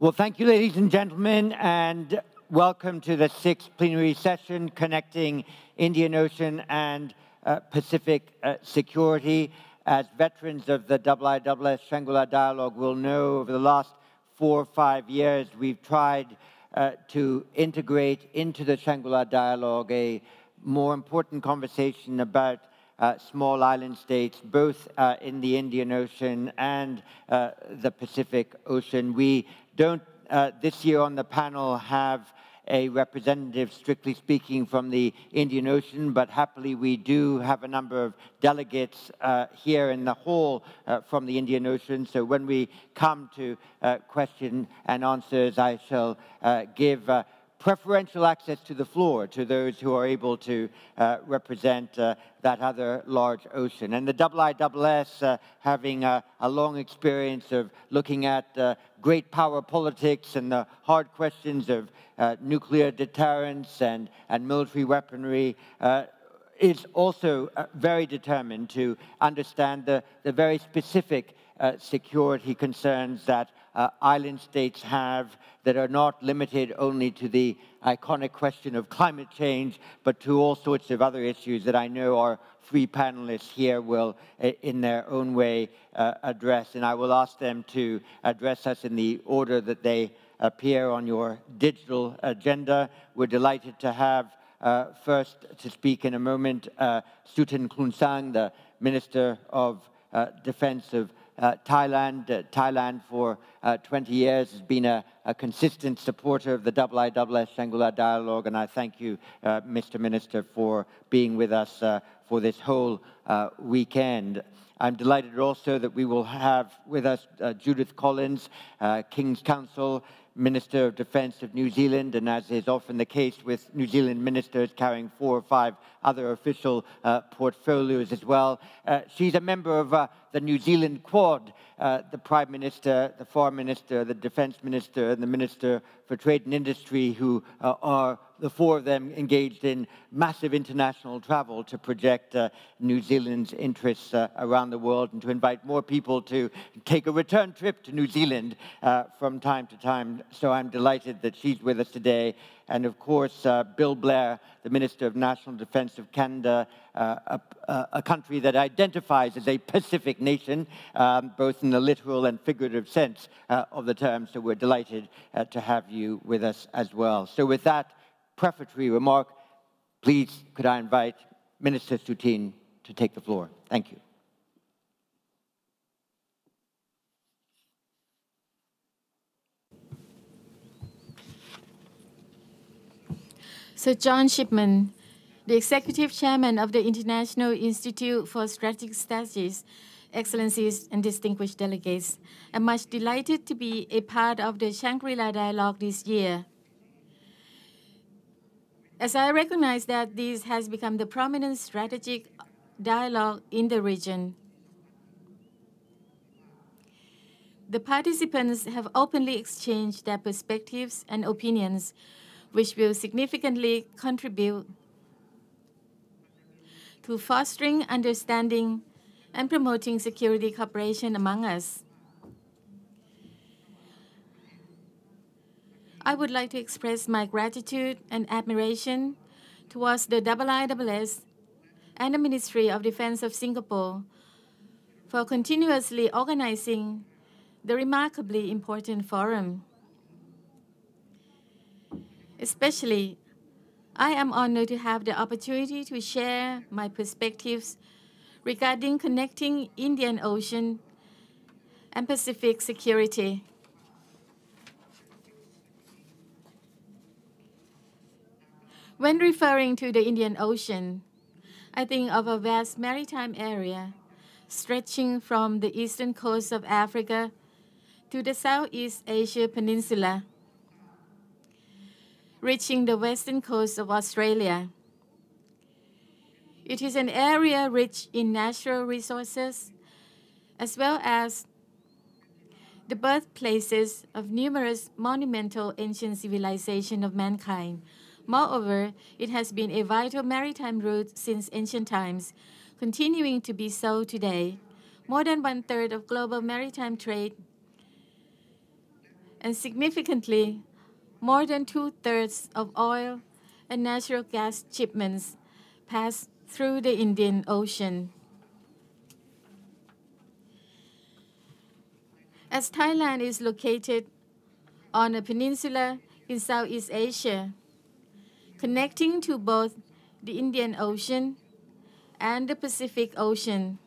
Well, thank you, ladies and gentlemen, and welcome to the sixth plenary session connecting Indian Ocean and uh, Pacific uh, security. As veterans of the IISS Shangri-La Dialogue will know, over the last four or five years, we've tried uh, to integrate into the Shangri-La Dialogue a more important conversation about uh, small island states, both uh, in the Indian Ocean and uh, the Pacific Ocean. We don't, uh, this year on the panel, have a representative, strictly speaking, from the Indian Ocean, but happily we do have a number of delegates uh, here in the hall uh, from the Indian Ocean. So when we come to uh, question and answers, I shall uh, give preferential access to the floor to those who are able to uh, represent uh, that other large ocean. And the IISS, uh, having a, a, long experience of looking at uh, great power politics and the hard questions of uh, nuclear deterrence and, and military weaponry, uh, is also very determined to understand the, the very specific security concerns that uh, island states have that are not limited only to the iconic question of climate change, but to all sorts of other issues that I know our three panelists here will, uh, in their own way, uh, address. And I will ask them to address us in the order that they appear on your digital agenda. We're delighted to have uh, first to speak in a moment uh, Sutin Klungsang, the Minister of uh, Defense of uh, Thailand. Uh, Thailand for uh, 20 years has been a, a, consistent supporter of the IISS Shangri-La Dialogue, and I thank you, uh, Mr. Minister, for being with us uh, for this whole uh, weekend. I'm delighted also that we will have with us Judith Collins, King's Counsel, Minister of Defence of New Zealand, and as is often the case with New Zealand ministers carrying four or five other official uh, portfolios as well. Uh, she's a member of uh, the New Zealand Quad, uh, the Prime Minister, the Foreign Minister, the Defence Minister, and the Minister for Trade and Industry, who uh, are the four of them engaged in massive international travel to project uh, New Zealand's interests uh, around the world and to invite more people to take a return trip to New Zealand uh, from time to time. So I'm delighted that she's with us today. And of course, uh, Bill Blair, the Minister of National Defense of Canada, uh, a, a, country that identifies as a Pacific nation, um, both in the literal and figurative sense uh, of the term. So we're delighted to have you with us as well. So with that, prefatory remark, please could I invite Minister Sutin to take the floor. Thank you. Sir John Chipman, the Executive Chairman of the International Institute for Strategic Studies, Excellencies and distinguished delegates, I'm much delighted to be a part of the Shangri-La Dialogue this year. As I recognize that this has become the prominent strategic dialogue in the region, the participants have openly exchanged their perspectives and opinions, which will significantly contribute to fostering understanding and promoting security cooperation among us. I would like to express my gratitude and admiration towards the IISS and the Ministry of Defense of Singapore for continuously organizing the remarkably important forum. Especially, I am honored to have the opportunity to share my perspectives regarding connecting Indian Ocean and Pacific security. When referring to the Indian Ocean, I think of a vast maritime area stretching from the eastern coast of Africa to the Southeast Asia Peninsula, reaching the western coast of Australia. It is an area rich in natural resources as well as the birthplaces of numerous monumental ancient civilizations of mankind Moreover, it has been a vital maritime route since ancient times, continuing to be so today. More than one third of global maritime trade and significantly, more than two-thirds of oil and natural gas shipments pass through the Indian Ocean. As Thailand is located on a peninsula in Southeast Asia, connecting to both the Indian Ocean and the Pacific Ocean.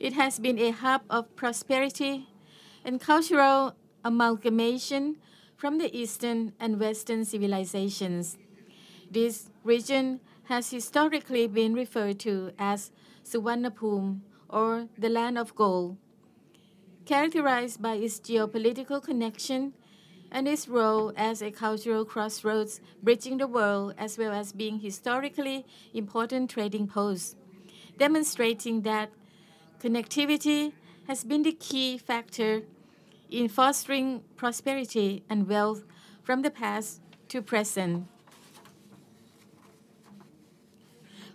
It has been a hub of prosperity and cultural amalgamation from the Eastern and Western civilizations. This region has historically been referred to as Suvarnabhumi or the land of gold, characterized by its geopolitical connection and its role as a cultural crossroads bridging the world as well as being historically important trading posts, demonstrating that connectivity has been the key factor in fostering prosperity and wealth from the past to present.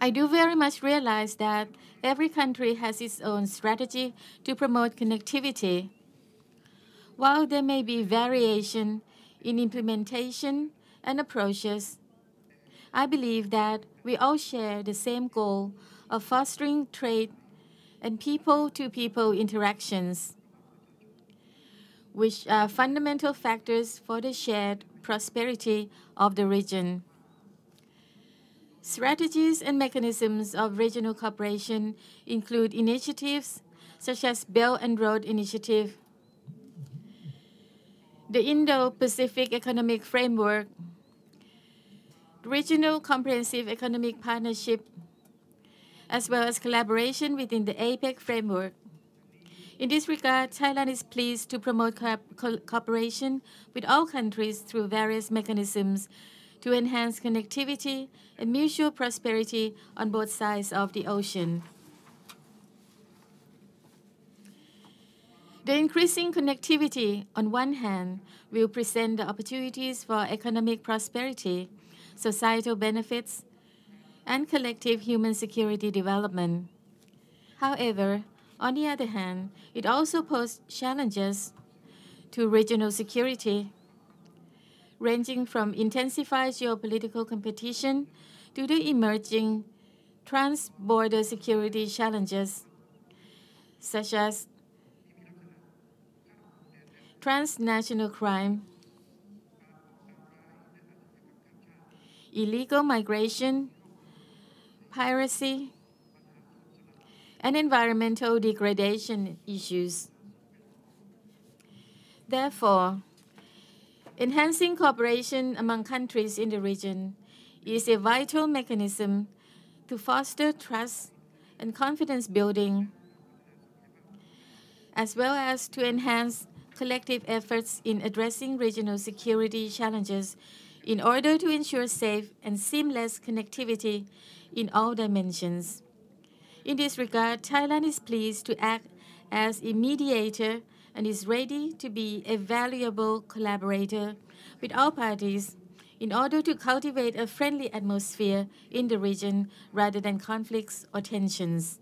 I do very much realize that every country has its own strategy to promote connectivity while there may be variation in implementation and approaches, I believe that we all share the same goal of fostering trade and people-to-people interactions, which are fundamental factors for the shared prosperity of the region. Strategies and mechanisms of regional cooperation include initiatives such as Belt and Road Initiative, the Indo-Pacific Economic Framework, Regional Comprehensive Economic Partnership, as well as collaboration within the APEC framework. In this regard, Thailand is pleased to promote cooperation with all countries through various mechanisms to enhance connectivity and mutual prosperity on both sides of the ocean. The increasing connectivity, on one hand, will present the opportunities for economic prosperity, societal benefits, and collective human security development. However, on the other hand, it also poses challenges to regional security, ranging from intensified geopolitical competition to the emerging trans-border security challenges, such as transnational crime, illegal migration, piracy, and environmental degradation issues. Therefore, enhancing cooperation among countries in the region is a vital mechanism to foster trust and confidence building, as well as to enhance collective efforts in addressing regional security challenges in order to ensure safe and seamless connectivity in all dimensions. In this regard, Thailand is pleased to act as a mediator and is ready to be a valuable collaborator with all parties in order to cultivate a friendly atmosphere in the region rather than conflicts or tensions.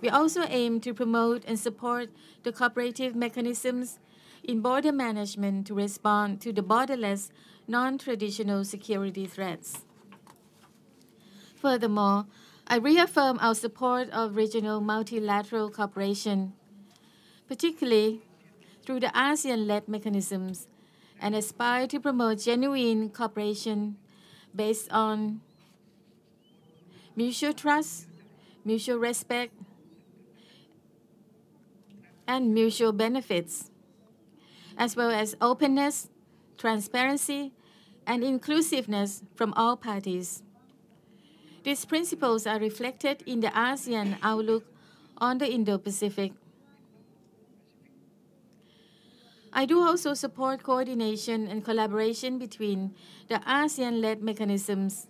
We also aim to promote and support the cooperative mechanisms in border management to respond to the borderless, non-traditional security threats. Furthermore, I reaffirm our support of regional multilateral cooperation, particularly through the ASEAN-led mechanisms, and aspire to promote genuine cooperation based on mutual trust, mutual respect, and mutual benefits as well as openness, transparency, and inclusiveness from all parties. These principles are reflected in the ASEAN outlook on the Indo-Pacific. I do also support coordination and collaboration between the ASEAN-led mechanisms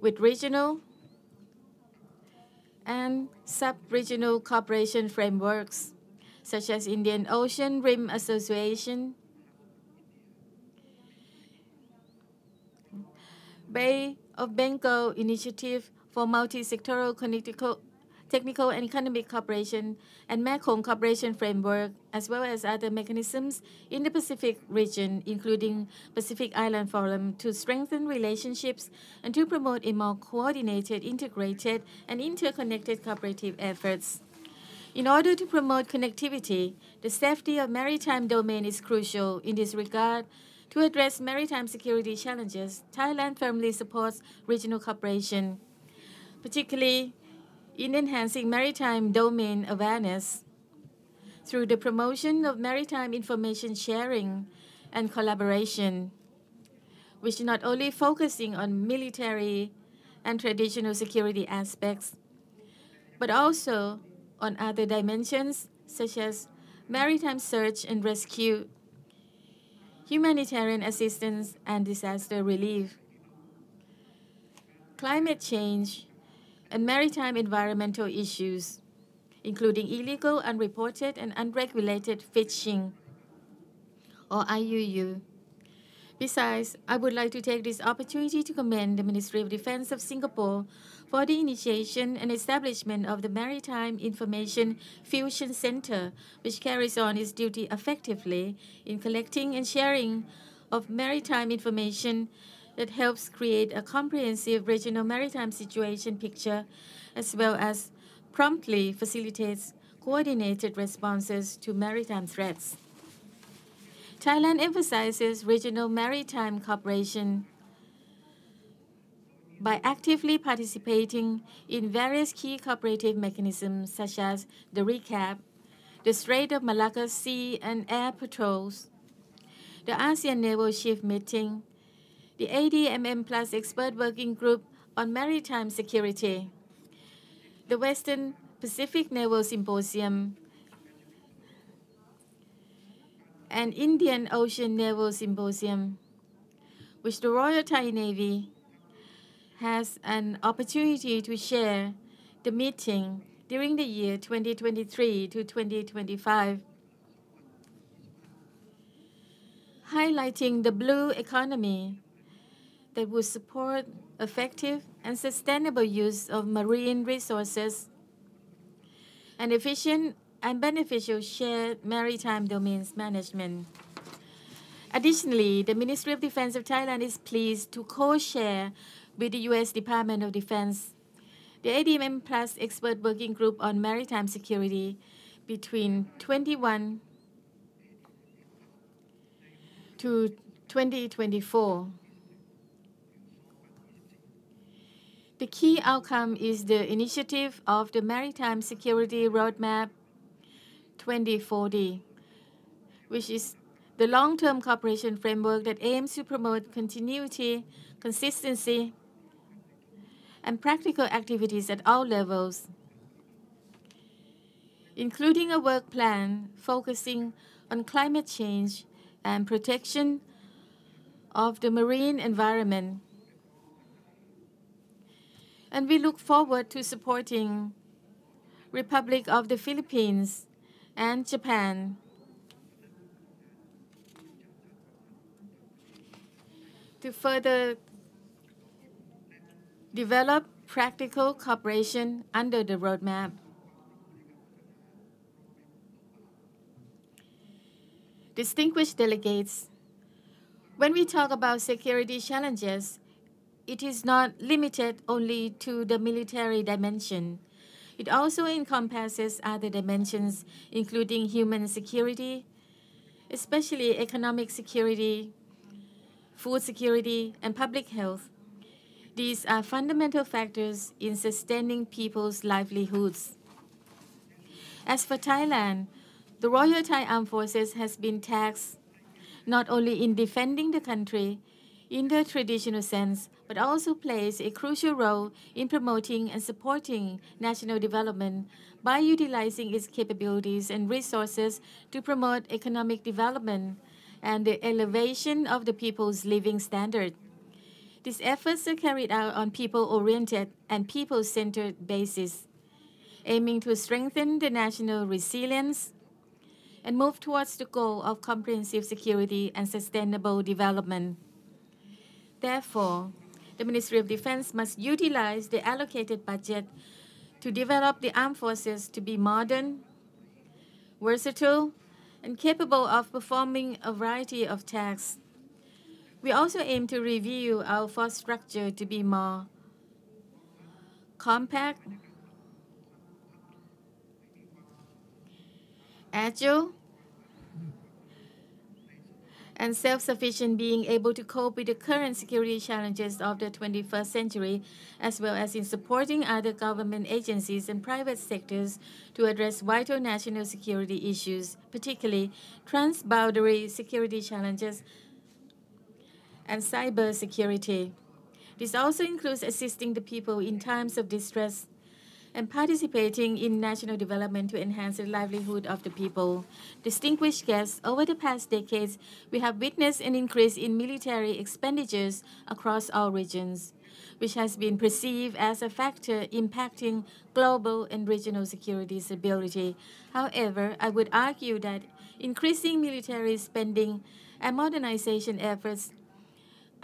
with regional and sub-regional cooperation frameworks such as Indian Ocean Rim Association, Bay of Bengal Initiative for Multi-Sectoral technical and economic cooperation, and Mekong cooperation framework, as well as other mechanisms in the Pacific region, including Pacific Island Forum, to strengthen relationships and to promote a more coordinated, integrated, and interconnected cooperative efforts. In order to promote connectivity, the safety of maritime domain is crucial. In this regard, to address maritime security challenges, Thailand firmly supports regional cooperation, particularly in enhancing maritime domain awareness through the promotion of maritime information sharing and collaboration, which not only focusing on military and traditional security aspects, but also on other dimensions such as maritime search and rescue, humanitarian assistance, and disaster relief. Climate change and maritime environmental issues, including illegal, unreported, and unregulated fishing, or IUU. Besides, I would like to take this opportunity to commend the Ministry of Defense of Singapore for the initiation and establishment of the Maritime Information Fusion Center, which carries on its duty effectively in collecting and sharing of maritime information that helps create a comprehensive regional maritime situation picture, as well as promptly facilitates coordinated responses to maritime threats. Thailand emphasizes regional maritime cooperation by actively participating in various key cooperative mechanisms such as the ReCAAP, the Strait of Malacca Sea and Air Patrols, the ASEAN Naval Chief Meeting, the ADMM Plus Expert Working Group on Maritime Security, the Western Pacific Naval Symposium, and Indian Ocean Naval Symposium, which the Royal Thai Navy has an opportunity to share the meeting during the year 2023 to 2025, highlighting the blue economy that would support effective and sustainable use of marine resources and efficient and beneficial shared maritime domains management. Additionally, the Ministry of Defense of Thailand is pleased to co-share with the U.S. Department of Defense the ADMM Plus Expert Working Group on Maritime Security between 21 to 2024. The key outcome is the initiative of the Maritime Security Roadmap 2040, which is the long-term cooperation framework that aims to promote continuity, consistency, and practical activities at all levels, including a work plan focusing on climate change and protection of the marine environment and we look forward to supporting Republic of the Philippines and Japan. To further develop practical cooperation under the roadmap. Distinguished delegates, when we talk about security challenges, it is not limited only to the military dimension. It also encompasses other dimensions, including human security, especially economic security, food security, and public health. These are fundamental factors in sustaining people's livelihoods. As for Thailand, the Royal Thai Armed Forces has been taxed not only in defending the country in the traditional sense, but also plays a crucial role in promoting and supporting national development by utilizing its capabilities and resources to promote economic development and the elevation of the people's living standard. These efforts are carried out on people-oriented and people-centered basis, aiming to strengthen the national resilience and move towards the goal of comprehensive security and sustainable development. Therefore, the Ministry of Defense must utilize the allocated budget to develop the armed forces to be modern, versatile, and capable of performing a variety of tasks. We also aim to review our force structure to be more compact, agile, and self-sufficient, being able to cope with the current security challenges of the 21st century, as well as in supporting other government agencies and private sectors to address vital national security issues, particularly transboundary security challenges and cyber security. This also includes assisting the people in times of distress and participating in national development to enhance the livelihood of the people. Distinguished guests, over the past decades, we have witnessed an increase in military expenditures across all regions, which has been perceived as a factor impacting global and regional security stability. However, I would argue that increasing military spending and modernization efforts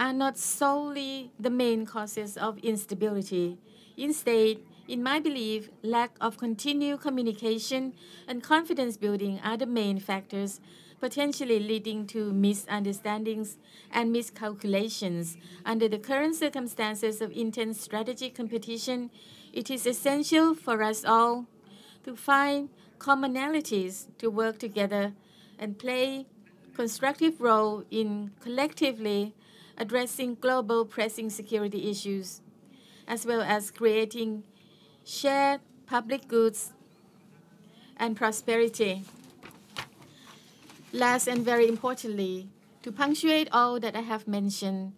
are not solely the main causes of instability. Instead, in my belief, lack of continued communication and confidence building are the main factors, potentially leading to misunderstandings and miscalculations. Under the current circumstances of intense strategic competition, it is essential for us all to find commonalities to work together and play constructive role in collectively addressing global pressing security issues, as well as creating shared public goods, and prosperity. Last and very importantly, to punctuate all that I have mentioned,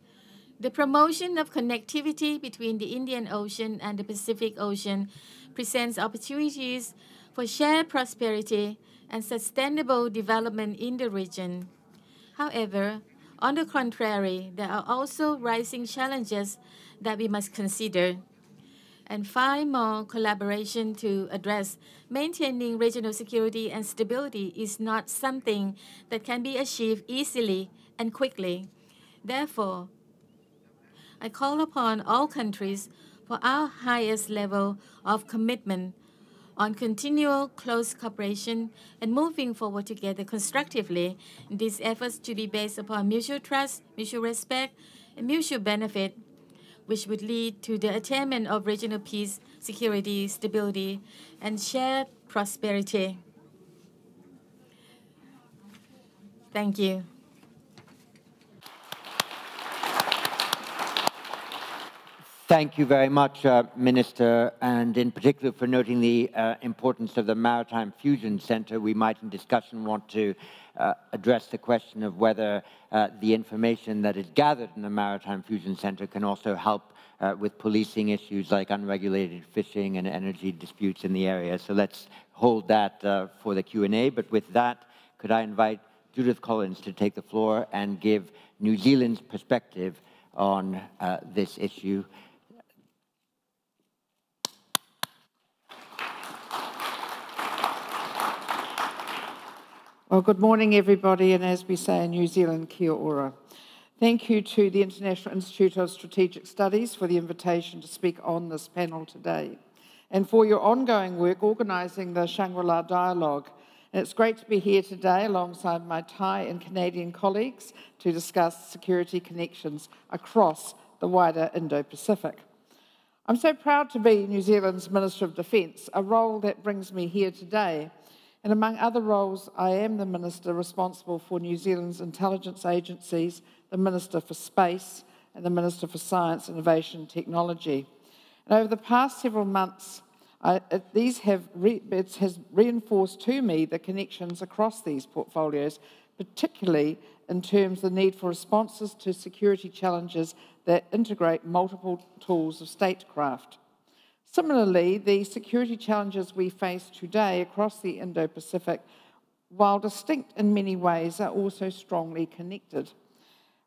the promotion of connectivity between the Indian Ocean and the Pacific Ocean presents opportunities for shared prosperity and sustainable development in the region. However, on the contrary, there are also rising challenges that we must consider and find more collaboration to address. Maintaining regional security and stability is not something that can be achieved easily and quickly. Therefore, I call upon all countries for our highest level of commitment on continual close cooperation and moving forward together constructively. These efforts to be based upon mutual trust, mutual respect, and mutual benefit which would lead to the attainment of regional peace, security, stability, and shared prosperity. Thank you. Thank you very much, uh, Minister, and in particular for noting the uh, importance of the Maritime Fusion Center. We might in discussion want to uh, address the question of whether uh, the information that is gathered in the Maritime Fusion Center can also help uh, with policing issues like unregulated fishing and energy disputes in the area. So let's hold that uh, for the Q&A. But with that, could I invite Judith Collins to take the floor and give New Zealand's perspective on this issue. Well, good morning, everybody, and as we say in New Zealand, kia ora. Thank you to the International Institute of Strategic Studies for the invitation to speak on this panel today, and for your ongoing work organising the Shangri-La Dialogue. And it's great to be here today alongside my Thai and Canadian colleagues to discuss security connections across the wider Indo-Pacific. I'm so proud to be New Zealand's Minister of Defence, a role that brings me here today and among other roles, I am the Minister responsible for New Zealand's intelligence agencies, the Minister for Space, and the Minister for Science, Innovation and Technology. And over the past several months, I, these have re, it has reinforced to me the connections across these portfolios, particularly in terms of the need for responses to security challenges that integrate multiple tools of statecraft. Similarly, the security challenges we face today across the Indo Pacific, while distinct in many ways, are also strongly connected.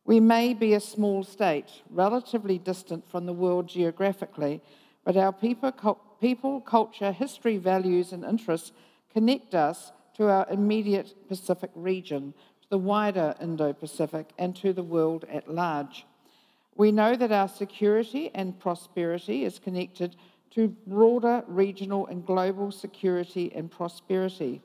We may be a small state, relatively distant from the world geographically, but our people, people, culture, history, values, and interests connect us to our immediate Pacific region, to the wider Indo Pacific, and to the world at large. We know that our security and prosperity is connected to broader regional and global security and prosperity.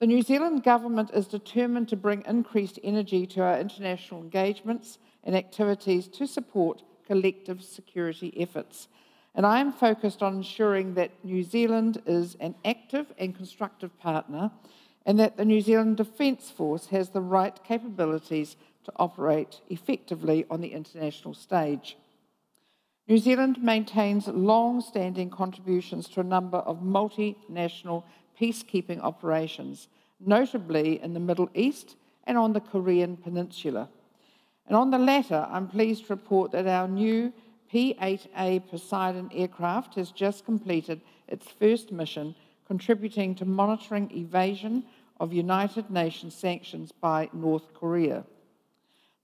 The New Zealand government is determined to bring increased energy to our international engagements and activities to support collective security efforts. And I am focused on ensuring that New Zealand is an active and constructive partner and that the New Zealand Defence Force has the right capabilities to operate effectively on the international stage. New Zealand maintains long standing contributions to a number of multinational peacekeeping operations, notably in the Middle East and on the Korean Peninsula. And on the latter, I'm pleased to report that our new P 8A Poseidon aircraft has just completed its first mission, contributing to monitoring evasion of United Nations sanctions by North Korea.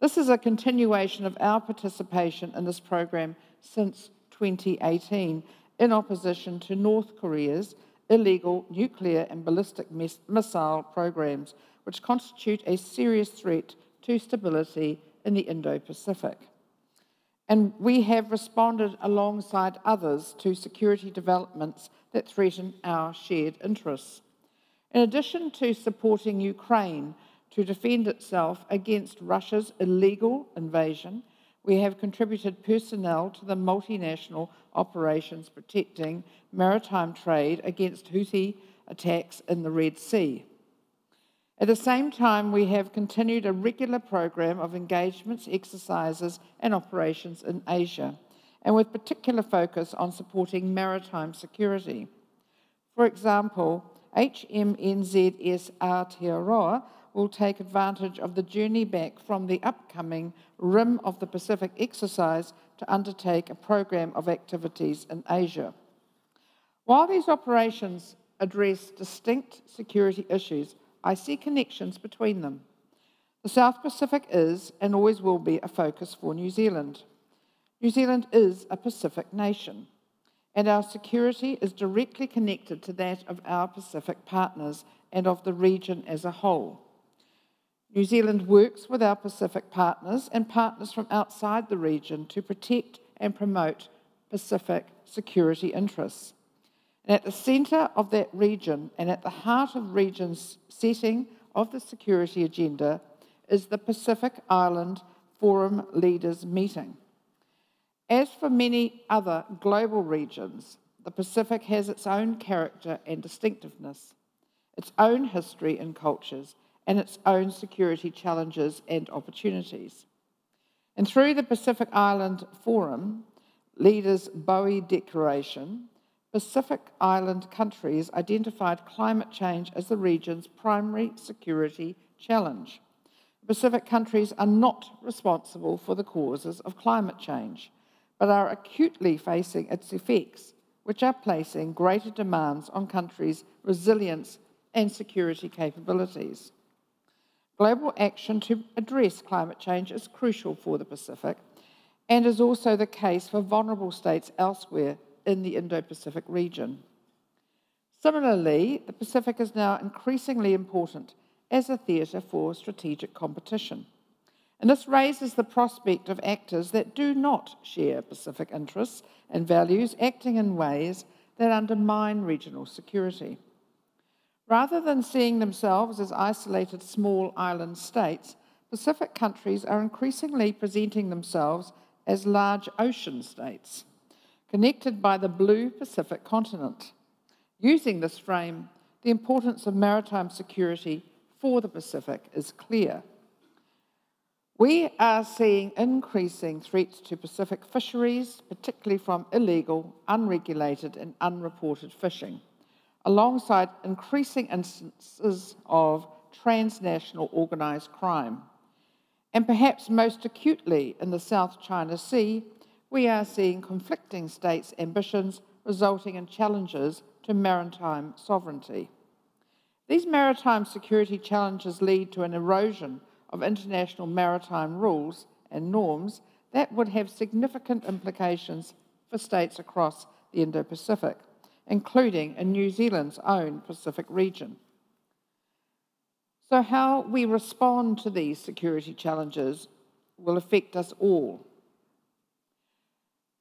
This is a continuation of our participation in this program since 2018 in opposition to North Korea's illegal nuclear and ballistic missile programs, which constitute a serious threat to stability in the Indo Pacific. And we have responded alongside others to security developments that threaten our shared interests. In addition to supporting Ukraine to defend itself against Russia's illegal invasion, we have contributed personnel to the multinational operations protecting maritime trade against Houthi attacks in the Red Sea. At the same time, we have continued a regular program of engagements, exercises, and operations in Asia, and with particular focus on supporting maritime security. For example, HMNZS Aotearoa will take advantage of the journey back from the upcoming Rim of the Pacific exercise to undertake a program of activities in Asia. While these operations address distinct security issues, I see connections between them. The South Pacific is and always will be a focus for New Zealand. New Zealand is a Pacific nation, and our security is directly connected to that of our Pacific partners and of the region as a whole. New Zealand works with our Pacific partners and partners from outside the region to protect and promote Pacific security interests. And at the centre of that region and at the heart of region's setting of the security agenda is the Pacific Island Forum Leaders Meeting. As for many other global regions, the Pacific has its own character and distinctiveness, its own history and cultures, and its own security challenges and opportunities. And through the Pacific Island Forum, Leaders Boe Declaration, Pacific Island countries identified climate change as the region's primary security challenge. Pacific countries are not responsible for the causes of climate change, but are acutely facing its effects, which are placing greater demands on countries' resilience and security capabilities. Global action to address climate change is crucial for the Pacific and is also the case for vulnerable states elsewhere in the Indo Pacific region. Similarly, the Pacific is now increasingly important as a theatre for strategic competition. And this raises the prospect of actors that do not share Pacific interests and values acting in ways that undermine regional security. Rather than seeing themselves as isolated small island states, Pacific countries are increasingly presenting themselves as large ocean states connected by the blue Pacific continent. Using this frame, the importance of maritime security for the Pacific is clear. We are seeing increasing threats to Pacific fisheries, particularly from illegal, unregulated, and unreported fishing, alongside increasing instances of transnational organised crime. And perhaps most acutely in the South China Sea, we are seeing conflicting states' ambitions resulting in challenges to maritime sovereignty. These maritime security challenges lead to an erosion of international maritime rules and norms that would have significant implications for states across the Indo Pacific, including in New Zealand's own Pacific region. So, how we respond to these security challenges will affect us all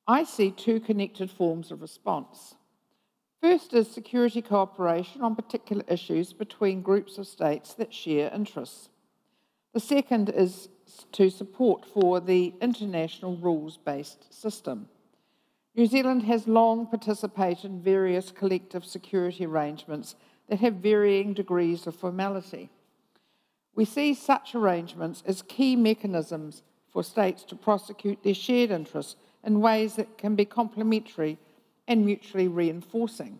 I see two connected forms of response. First is security cooperation on particular issues between groups of states that share interests. The second is to support for the international rules based system. New Zealand has long participated in various collective security arrangements that have varying degrees of formality. We see such arrangements as key mechanisms for states to prosecute their shared interests in ways that can be complementary and mutually reinforcing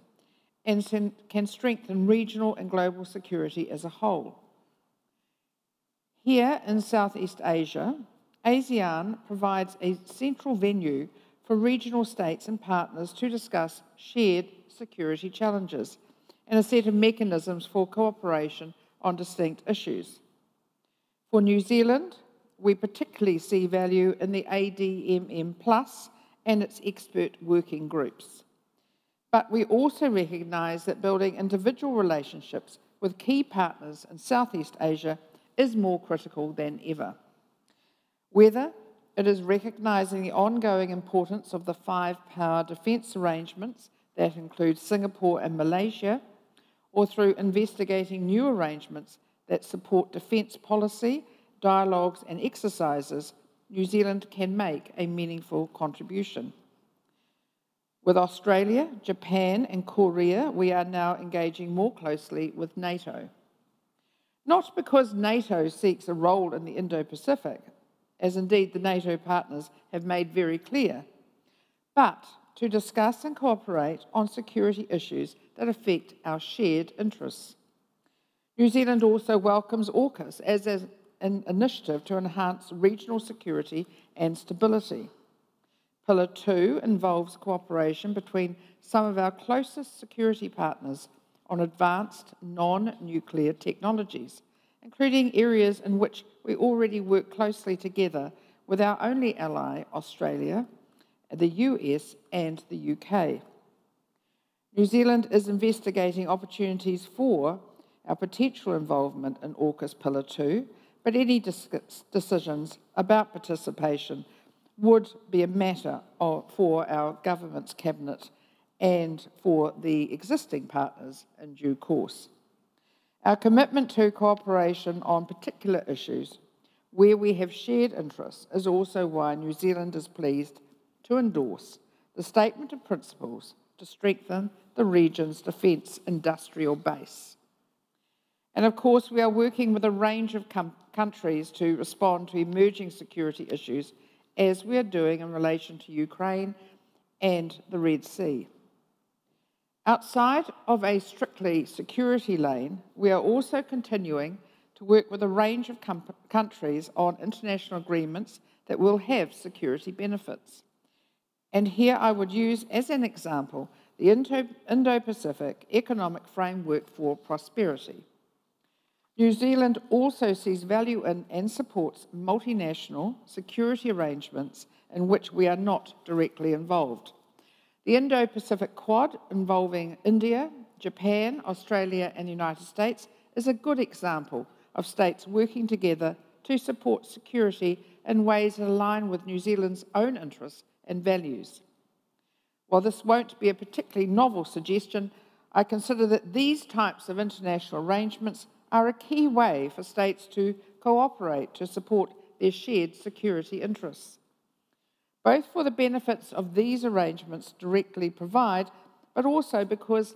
and can strengthen regional and global security as a whole. Here in Southeast Asia, ASEAN provides a central venue for regional states and partners to discuss shared security challenges and a set of mechanisms for cooperation on distinct issues. For New Zealand, we particularly see value in the ADMM Plus and its expert working groups. But we also recognise that building individual relationships with key partners in Southeast Asia is more critical than ever. Whether it is recognising the ongoing importance of the five power defence arrangements that include Singapore and Malaysia, or through investigating new arrangements that support defence policy, dialogues, and exercises, New Zealand can make a meaningful contribution. With Australia, Japan, and Korea, we are now engaging more closely with NATO. Not because NATO seeks a role in the Indo Pacific, as indeed the NATO partners have made very clear, but to discuss and cooperate on security issues that affect our shared interests. New Zealand also welcomes AUKUS as an initiative to enhance regional security and stability. Pillar 2 involves cooperation between some of our closest security partners on advanced non nuclear technologies, including areas in which we already work closely together with our only ally, Australia, the US, and the UK. New Zealand is investigating opportunities for our potential involvement in AUKUS Pillar 2, but any decisions about participation would be a matter of, for our government's cabinet and for the existing partners in due course. Our commitment to cooperation on particular issues where we have shared interests is also why New Zealand is pleased to endorse the Statement of Principles to strengthen the region's defence industrial base. And of course, we are working with a range of countries to respond to emerging security issues, as we are doing in relation to Ukraine and the Red Sea. Outside of a strictly security lane, we are also continuing to work with a range of countries on international agreements that will have security benefits. And here I would use as an example the Indo Pacific Economic Framework for Prosperity. New Zealand also sees value in and supports multinational security arrangements in which we are not directly involved. The Indo Pacific Quad, involving India, Japan, Australia, and the United States, is a good example of states working together to support security in ways that align with New Zealand's own interests and values. While this won't be a particularly novel suggestion, I consider that these types of international arrangements are a key way for states to cooperate to support their shared security interests both for the benefits of these arrangements directly provide, but also because,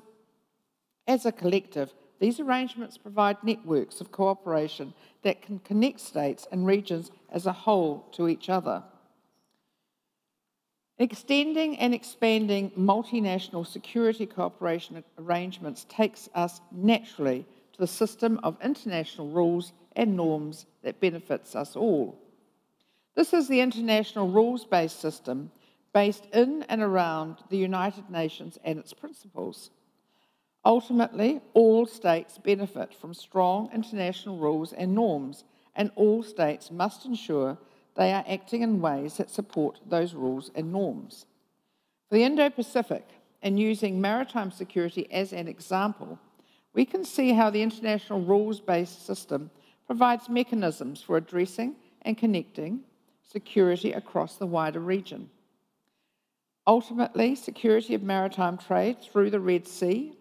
as a collective, these arrangements provide networks of cooperation that can connect states and regions as a whole to each other. Extending and expanding multinational security cooperation arrangements takes us naturally to the system of international rules and norms that benefits us all. This is the international rules based system based in and around the United Nations and its principles. Ultimately, all states benefit from strong international rules and norms, and all states must ensure they are acting in ways that support those rules and norms. For the Indo Pacific, and using maritime security as an example, we can see how the international rules based system provides mechanisms for addressing and connecting security across the wider region. Ultimately, security of maritime trade through the Red Sea,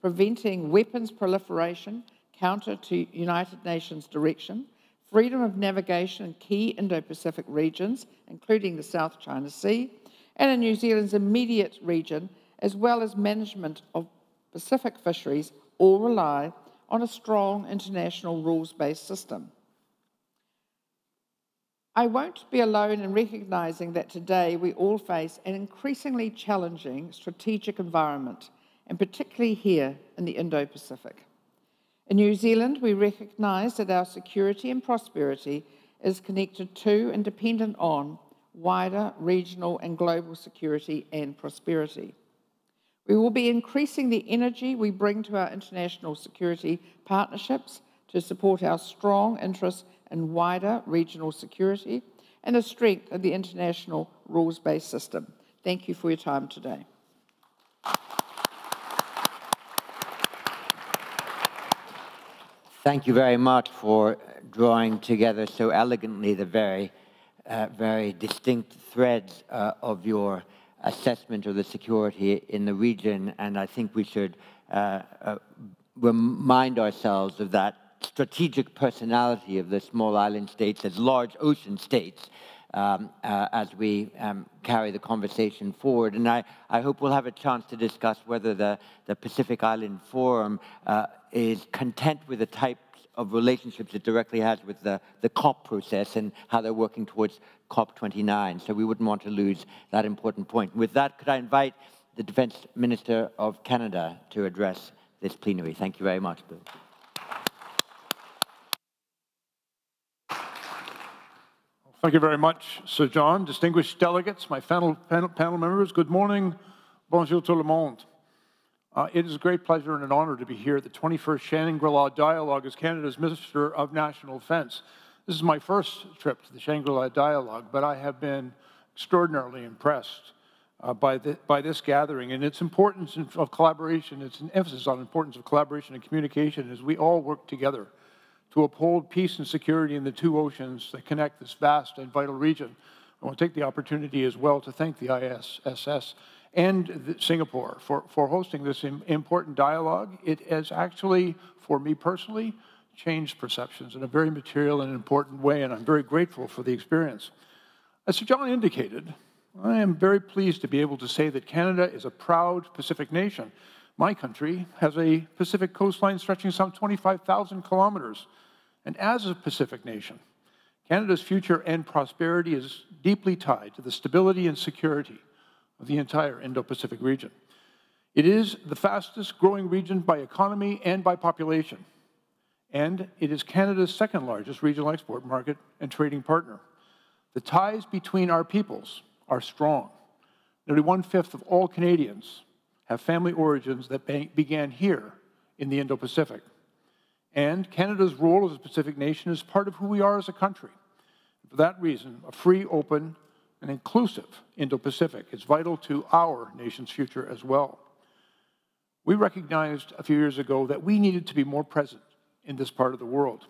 preventing weapons proliferation counter to United Nations direction, freedom of navigation in key Indo Pacific regions, including the South China Sea, and in New Zealand's immediate region, as well as management of Pacific fisheries, all rely on a strong international rules based system. I won't be alone in recognising that today we all face an increasingly challenging strategic environment, and particularly here in the Indo Pacific. In New Zealand, we recognise that our security and prosperity is connected to and dependent on wider regional and global security and prosperity. We will be increasing the energy we bring to our international security partnerships to support our strong interests in wider regional security and the strength of the international rules based system. Thank you for your time today. Thank you very much for drawing together so elegantly the very, uh, very distinct threads uh, of your assessment of the security in the region, and I think we should uh, uh, remind ourselves of that strategic personality of the small island states as large ocean states um, uh, as we um, carry the conversation forward. And I, I hope we'll have a chance to discuss whether the, the Pacific Island Forum uh, is content with the types of relationships it directly has with the, the COP process and how they're working towards COP29. So we wouldn't want to lose that important point. With that, could I invite the Defense Minister of Canada to address this plenary? Thank you very much, Bill. Thank you very much, Sir John. Distinguished delegates, my panel, panel, panel members, good morning. Bonjour tout le monde. Uh, it is a great pleasure and an honor to be here at the 21st Shangri-La Dialogue as Canada's Minister of National Defence. This is my first trip to the Shangri-La Dialogue, but I have been extraordinarily impressed uh, by, the, by this gathering and its importance of collaboration. It's an emphasis on importance of collaboration and communication as we all work together to uphold peace and security in the two oceans that connect this vast and vital region. I want to take the opportunity as well to thank the IISS and Singapore for, for hosting this important dialogue. It has actually, for me personally, changed perceptions in a very material and important way, and I'm very grateful for the experience. As Sir John indicated, I am very pleased to be able to say that Canada is a proud Pacific nation. My country has a Pacific coastline stretching some 25,000 kilometers. And as a Pacific nation, Canada's future and prosperity is deeply tied to the stability and security of the entire Indo Pacific region. It is the fastest growing region by economy and by population, and it is Canada's second largest regional export market and trading partner. The ties between our peoples are strong. Nearly one fifth of all Canadians have family origins that began here in the Indo Pacific. And Canada's role as a Pacific nation is part of who we are as a country. For that reason, a free, open, and inclusive Indo-Pacific is vital to our nation's future as well. We recognized a few years ago that we needed to be more present in this part of the world.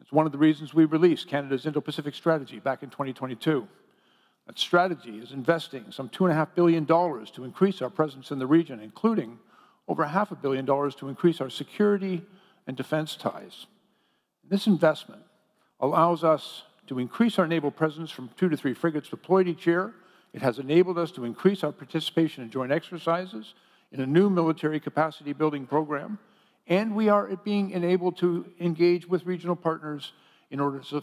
It's one of the reasons we released Canada's Indo-Pacific Strategy back in 2022. That strategy is investing some $2.5 billion to increase our presence in the region, including over half a billion dollars to increase our security and defense ties. This investment allows us to increase our naval presence from two to three frigates deployed each year. It has enabled us to increase our participation in joint exercises, in a new military capacity building program, and we are being enabled to engage with regional partners in order to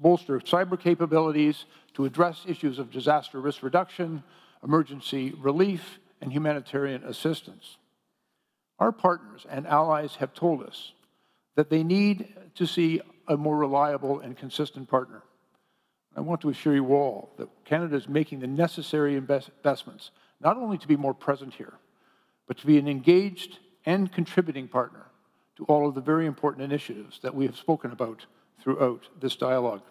bolster cyber capabilities, to address issues of disaster risk reduction, emergency relief, and humanitarian assistance. Our partners and allies have told us that they need to see a more reliable and consistent partner. I want to assure you all that Canada is making the necessary investments, not only to be more present here, but to be an engaged and contributing partner to all of the very important initiatives that we have spoken about throughout this dialogue.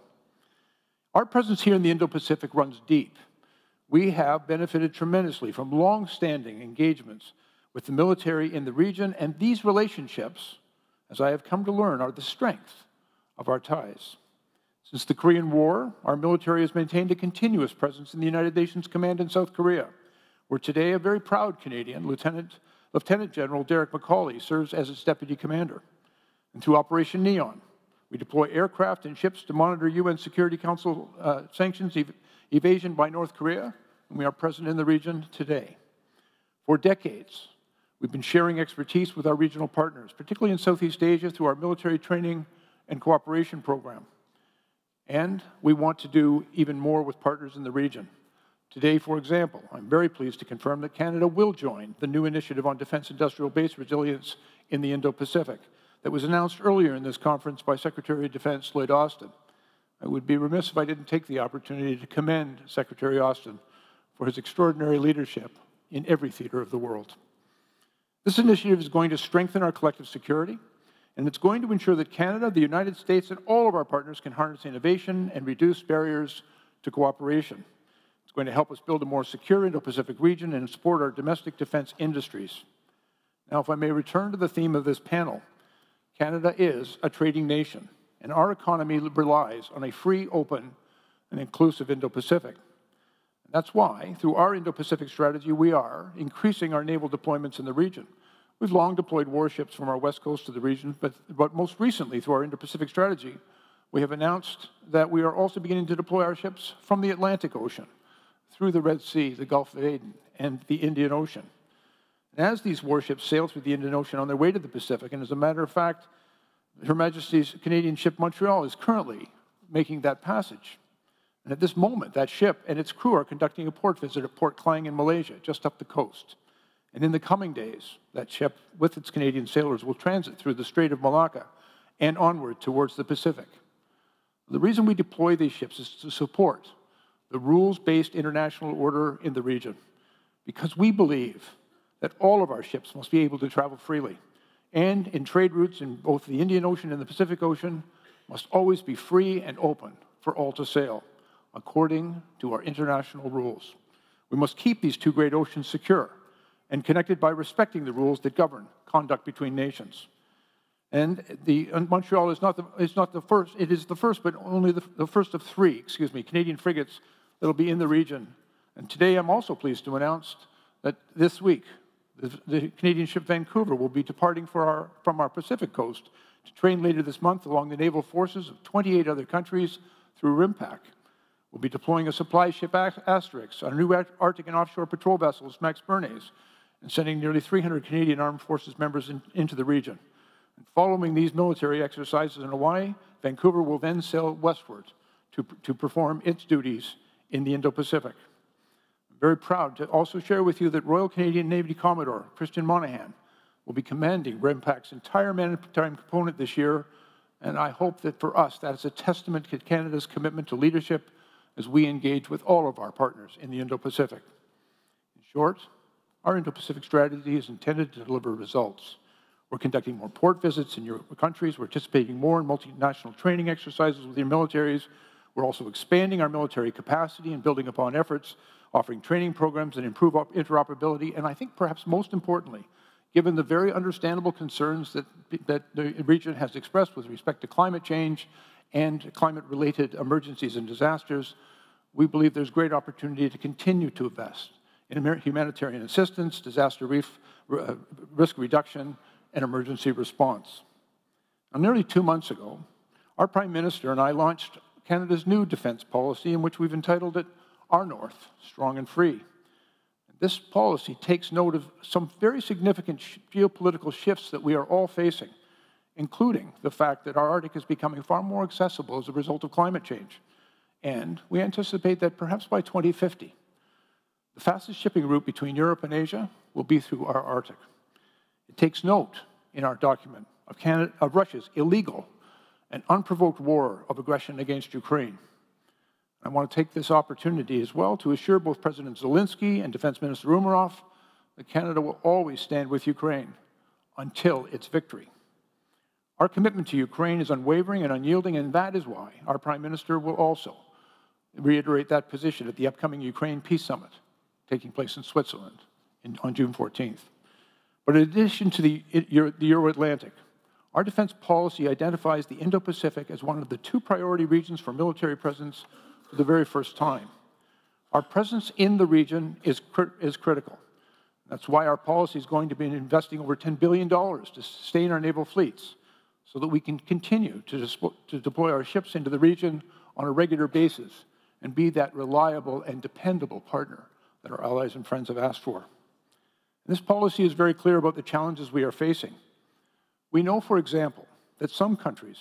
Our presence here in the Indo Pacific runs deep. We have benefited tremendously from long standing engagements with the military in the region, and these relationships, as I have come to learn, are the strength of our ties. Since the Korean War, our military has maintained a continuous presence in the United Nations Command in South Korea. where today a very proud Canadian, Lieutenant, Lieutenant General Derek Macaulay, serves as its deputy commander. And through Operation Neon, we deploy aircraft and ships to monitor UN Security Council uh, sanctions ev evasion by North Korea, and we are present in the region today. For decades, we've been sharing expertise with our regional partners, particularly in Southeast Asia through our military training and cooperation program. And we want to do even more with partners in the region. Today, for example, I'm very pleased to confirm that Canada will join the new initiative on defense industrial base resilience in the Indo-Pacific that was announced earlier in this conference by Secretary of Defense Lloyd Austin. I would be remiss if I didn't take the opportunity to commend Secretary Austin for his extraordinary leadership in every theater of the world. This initiative is going to strengthen our collective security, and it's going to ensure that Canada, the United States, and all of our partners can harness innovation and reduce barriers to cooperation. It's going to help us build a more secure Indo-Pacific region and support our domestic defense industries. Now, if I may return to the theme of this panel, Canada is a trading nation, and our economy relies on a free, open, and inclusive Indo-Pacific. That's why, through our Indo-Pacific strategy, we are increasing our naval deployments in the region. We've long deployed warships from our west coast to the region, but, but most recently, through our Indo-Pacific strategy, we have announced that we are also beginning to deploy our ships from the Atlantic Ocean, through the Red Sea, the Gulf of Aden, and the Indian Ocean. And as these warships sail through the Indian Ocean on their way to the Pacific, and as a matter of fact, Her Majesty's Canadian ship Montreal is currently making that passage. And at this moment, that ship and its crew are conducting a port visit at Port Klang in Malaysia, just up the coast. And in the coming days, that ship with its Canadian sailors will transit through the Strait of Malacca and onward towards the Pacific. The reason we deploy these ships is to support the rules-based international order in the region, because we believe that all of our ships must be able to travel freely, and in trade routes in both the Indian Ocean and the Pacific Ocean must always be free and open for all to sail, according to our international rules. We must keep these two great oceans secure and connected by respecting the rules that govern conduct between nations. And the Montreal is not the is not the first. It is the first, but only the, the first of three. Excuse me, Canadian frigates that'll be in the region. And today, I'm also pleased to announce that this week the, the Canadian ship Vancouver will be departing our, from our Pacific coast to train later this month along the naval forces of 28 other countries through RIMPAC. We'll be deploying a supply ship Asterix on new Arctic and offshore patrol vessels, Max Bernays, and sending nearly 300 Canadian Armed Forces members in, into the region. And following these military exercises in Hawaii, Vancouver will then sail westward to, to perform its duties in the Indo-Pacific I'm very proud to also share with you that Royal Canadian Navy Commodore Christian Monahan will be commanding RIMPAC's entire maritime component this year, and I hope that for us that is a testament to Canada's commitment to leadership as we engage with all of our partners in the Indo-Pacific. In short, our Indo-Pacific strategy is intended to deliver results. We're conducting more port visits in your countries, we're participating more in multinational training exercises with your militaries, we're also expanding our military capacity and building upon efforts offering training programs that improve interoperability, and I think perhaps most importantly, given the very understandable concerns that, that the region has expressed with respect to climate change and climate-related emergencies and disasters, we believe there's great opportunity to continue to invest in humanitarian assistance, disaster uh, risk reduction, and emergency response. Now, nearly two months ago, our Prime Minister and I launched Canada's new defense policy, in which we've entitled it our North, strong and free. This policy takes note of some very significant geopolitical shifts that we are all facing, including the fact that our Arctic is becoming far more accessible as a result of climate change. And we anticipate that perhaps by 2050, the fastest shipping route between Europe and Asia will be through our Arctic. It takes note in our document of, Canada, of Russia's illegal and unprovoked war of aggression against Ukraine. I want to take this opportunity as well to assure both President Zelensky and Defense Minister Umerov that Canada will always stand with Ukraine until its victory. Our commitment to Ukraine is unwavering and unyielding, and that is why our Prime Minister will also reiterate that position at the upcoming Ukraine Peace Summit taking place in Switzerland in, on June 14th. But in addition to the, the Euro-Atlantic, our defense policy identifies the Indo-Pacific as one of the two priority regions for military presence for the very first time. Our presence in the region is, is critical. That's why our policy is going to be investing over $10 billion to sustain our naval fleets so that we can continue to, to deploy our ships into the region on a regular basis and be that reliable and dependable partner that our allies and friends have asked for. And this policy is very clear about the challenges we are facing. We know, for example, that some countries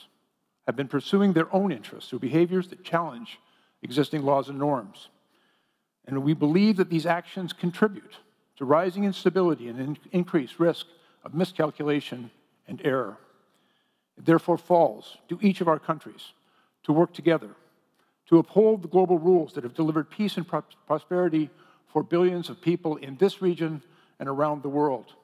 have been pursuing their own interests through behaviors that challenge existing laws and norms. And we believe that these actions contribute to rising instability and in increased risk of miscalculation and error. It therefore falls to each of our countries to work together to uphold the global rules that have delivered peace and prosperity for billions of people in this region and around the world.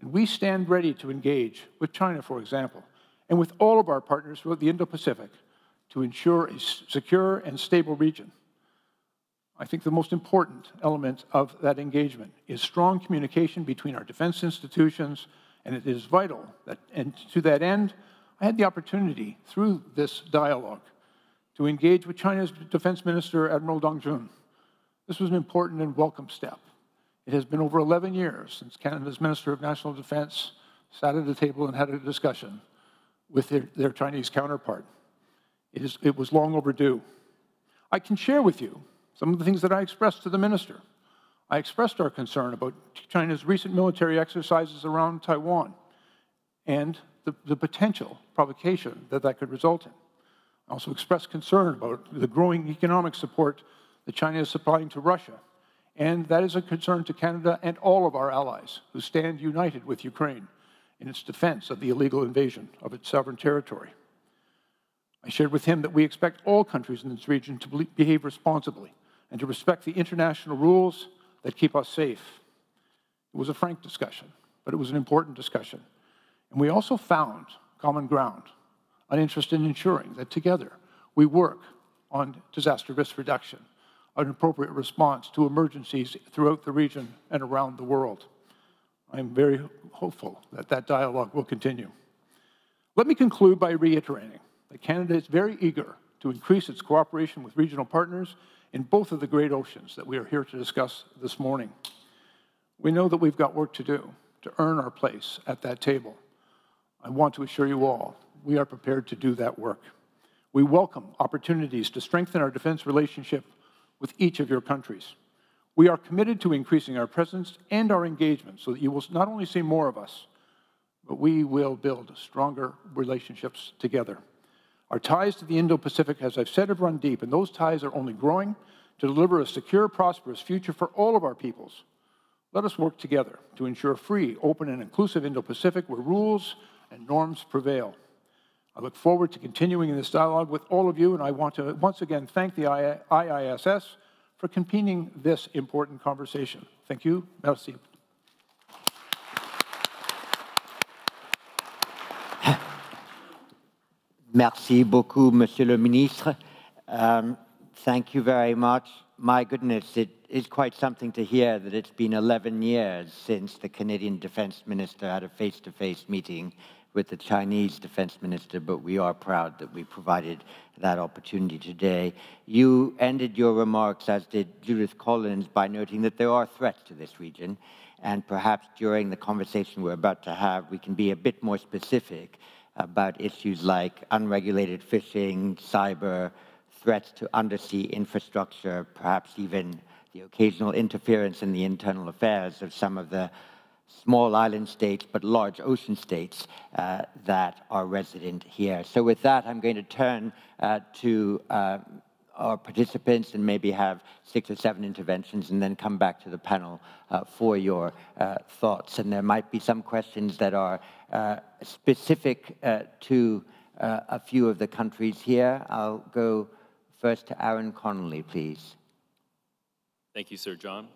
And we stand ready to engage with China, for example, and with all of our partners throughout the Indo Pacific to ensure a secure and stable region. I think the most important element of that engagement is strong communication between our defense institutions, and it is vital that, and to that end, I had the opportunity through this dialogue to engage with China's Defense Minister, Admiral Dong Jun. This was an important and welcome step. It has been over 11 years since Canada's Minister of National Defense sat at a table and had a discussion with their, their Chinese counterpart. It, is, it was long overdue. I can share with you some of the things that I expressed to the minister. I expressed our concern about China's recent military exercises around Taiwan and the, the potential provocation that that could result in. I also expressed concern about the growing economic support that China is supplying to Russia. And that is a concern to Canada and all of our allies who stand united with Ukraine in its defense of the illegal invasion of its sovereign territory. I shared with him that we expect all countries in this region to behave responsibly and to respect the international rules that keep us safe. It was a frank discussion, but it was an important discussion. And we also found common ground an interest in ensuring that together we work on disaster risk reduction, an appropriate response to emergencies throughout the region and around the world. I'm very hopeful that that dialogue will continue. Let me conclude by reiterating that Canada is very eager to increase its cooperation with regional partners in both of the great oceans that we are here to discuss this morning. We know that we've got work to do to earn our place at that table. I want to assure you all we are prepared to do that work. We welcome opportunities to strengthen our defense relationship with each of your countries. We are committed to increasing our presence and our engagement so that you will not only see more of us, but we will build stronger relationships together. Our ties to the Indo Pacific, as I've said, have run deep, and those ties are only growing to deliver a secure, prosperous future for all of our peoples. Let us work together to ensure a free, open, and inclusive Indo Pacific where rules and norms prevail. I look forward to continuing in this dialogue with all of you, and I want to once again thank the IISS for convening this important conversation. Thank you. Merci. Merci beaucoup, Monsieur le Ministre. Um, thank you very much. My goodness, it is quite something to hear that it's been 11 years since the Canadian Defense Minister had a face-to-face -face meeting with the Chinese defense minister, but we are proud that we provided that opportunity today. You ended your remarks, as did Judith Collins, by noting that there are threats to this region, and perhaps during the conversation we're about to have, we can be a bit more specific about issues like unregulated fishing, cyber, threats to undersea infrastructure, perhaps even the occasional interference in the internal affairs of some of the small island states, but large ocean states uh, that are resident here. So with that, I'm going to turn uh, to uh, our participants and maybe have six or seven interventions and then come back to the panel uh, for your uh, thoughts. And there might be some questions that are Uh, specific uh, to uh, a few of the countries here. I'll go first to Aaron Connolly, please. Thank you, Sir John.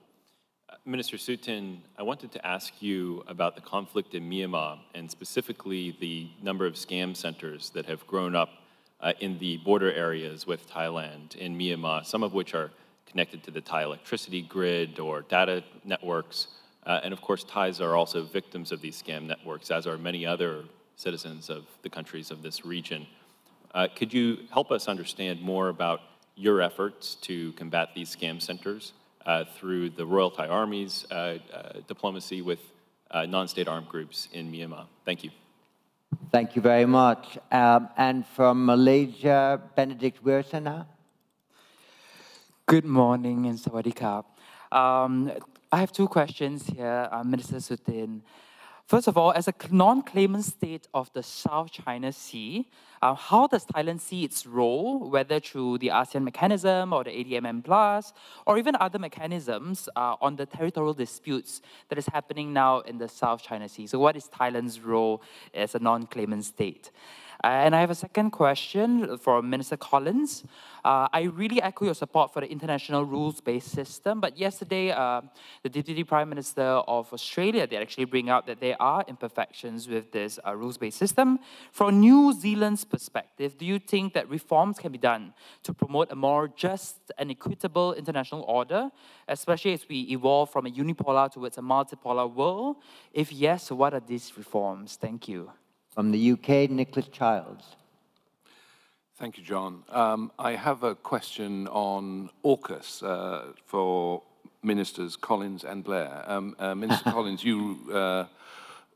Minister Sutin, I wanted to ask you about the conflict in Myanmar and specifically the number of scam centers that have grown up uh, in the border areas with Thailand in Myanmar, some of which are connected to the Thai electricity grid or data networks. Uh, and of course, Thais are also victims of these scam networks, as are many other citizens of the countries of this region. Uh, could you help us understand more about your efforts to combat these scam centers uh, through the Royal Thai Army's uh, uh, diplomacy with uh, non-state armed groups in Myanmar. Thank you. Thank you very much. Um, and from Malaysia, Benedict Weerasena. Good morning and sawadee um, I have two questions here, uh, Minister Sutin. First of all, as a non-claimant state of the South China Sea, uh, how does Thailand see its role, whether through the ASEAN mechanism or the ADMM Plus, or even other mechanisms uh, on the territorial disputes that is happening now in the South China Sea? So what is Thailand's role as a non-claimant state? Uh, and I have a second question for Minister Collins. Uh, I really echo your support for the international rules-based system, but yesterday, uh, the Deputy Prime Minister of Australia did actually bring out that there are imperfections with this uh, rules-based system. From New Zealand's perspective, do you think that reforms can be done to promote a more just and equitable international order, especially as we evolve from a unipolar towards a multipolar world? If yes, what are these reforms? Thank you. From the UK, Nicholas Childs. Thank you, John. Um, I have a question on AUKUS uh, for Ministers Collins and Blair. Um, uh, Minister Collins, you uh,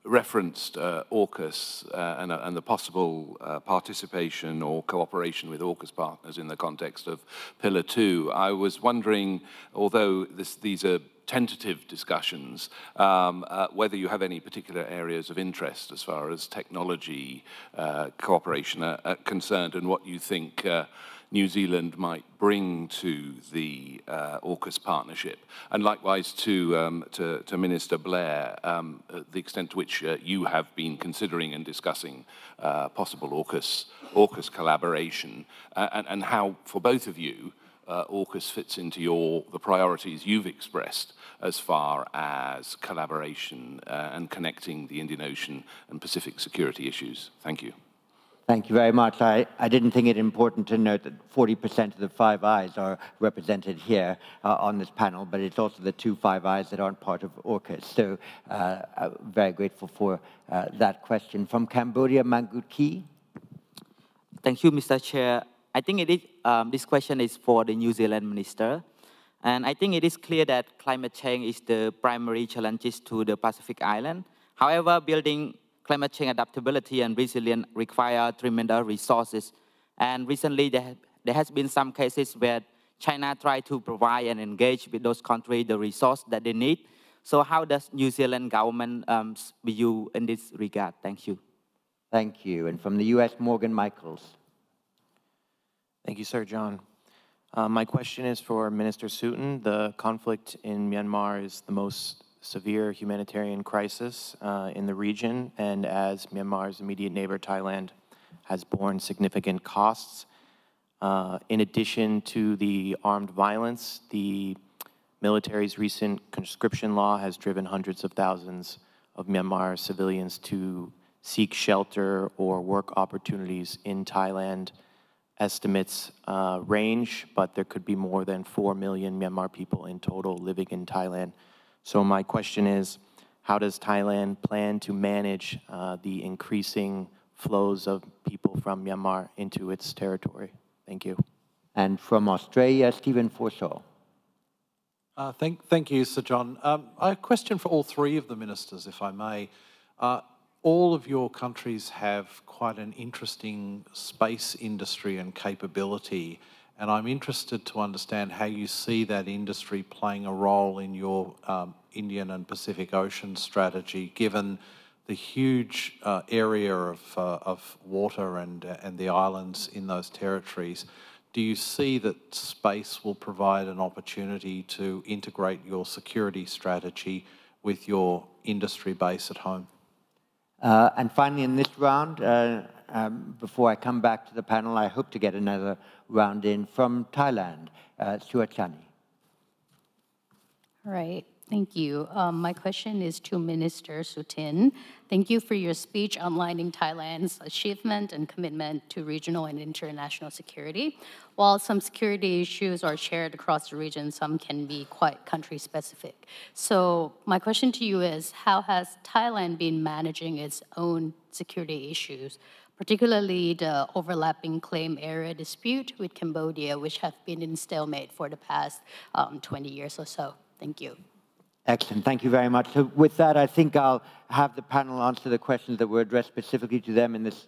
referenced uh, AUKUS uh, and, and, the possible uh, participation or cooperation with AUKUS partners in the context of Pillar 2. I was wondering, although this, these are tentative discussions, um, uh, whether you have any particular areas of interest as far as technology uh, cooperation are, are, concerned and what you think uh, New Zealand might bring to the uh, AUKUS partnership. And likewise to, um, to, to, Minister Blair, um, the extent to which uh, you have been considering and discussing uh, possible AUKUS, AUKUS collaboration and, and how, for both of you, uh, AUKUS fits into your the priorities you've expressed as far as collaboration uh, and connecting the Indian Ocean and Pacific security issues. Thank you. Thank you very much. I, I didn't think it important to note that 40% of the Five Eyes are represented here uh, on this panel, but it's also the two Five Eyes that aren't part of AUKUS. So uh, I'm very grateful for uh, that question. From Cambodia, Manggut Key. Thank you, Mr. Chair. I think it is, um, this question is for the New Zealand minister. And I think it is clear that climate change is the primary challenges to the Pacific Island. However, building climate change adaptability and resilience require tremendous resources. And recently, there, there has been some cases where China tried to provide and engage with those countries the resource that they need. So how does New Zealand government um, view in this regard? Thank you. Thank you. And from the U.S., Morgan Michaels. Thank you, Sir John. Uh, my question is for Minister Sutin. The conflict in Myanmar is the most severe humanitarian crisis uh, in the region, and as Myanmar's immediate neighbor, Thailand, has borne significant costs. Uh, in addition to the armed violence, the military's recent conscription law has driven hundreds of thousands of Myanmar civilians to seek shelter or work opportunities in Thailand estimates uh, range, but there could be more than 4 million Myanmar people in total living in Thailand. So my question is, how does Thailand plan to manage uh, the increasing flows of people from Myanmar into its territory? Thank you. And from Australia, Stephen Forshaw. Uh, thank, thank you, Sir John. Um, I have a question for all three of the ministers, if I may. Uh, all of your countries have quite an interesting space industry and capability. And I'm interested to understand how you see that industry playing a role in your um, Indian and Pacific Ocean strategy, given the huge uh, area of, uh, of water and, uh, and the islands in those territories. Do you see that space will provide an opportunity to integrate your security strategy with your industry base at home? Uh, and finally, in this round, uh, um, before I come back to the panel, I hope to get another round in from Thailand, uh, Suachani. All right. Thank you. Um, my question is to Minister Sutin. Thank you for your speech outlining Thailand's achievement and commitment to regional and international security. While some security issues are shared across the region, some can be quite country specific. So my question to you is, how has Thailand been managing its own security issues, particularly the overlapping claim area dispute with Cambodia, which have been in stalemate for the past um, 20 years or so. Thank you. Excellent. Thank you very much. So with that, I think I'll have the panel answer the questions that were addressed specifically to them in this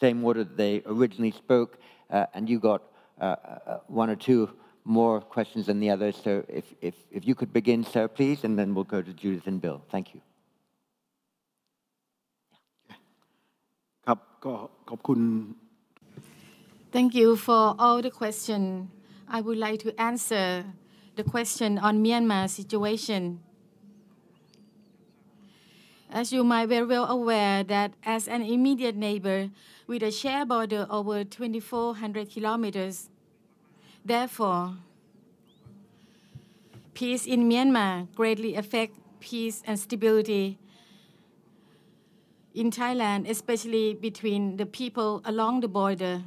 same order that they originally spoke. Uh, and you got uh, uh, one or two more questions than the others. So if, if, if you could begin, sir, please, and then we'll go to Judith and Bill. Thank you. Thank you for all the questions. I would like to answer the question on Myanmar situation. As you might be well aware that as an immediate neighbor with a shared border over 2,400 kilometers, therefore, peace in Myanmar greatly affect peace and stability in Thailand, especially between the people along the border.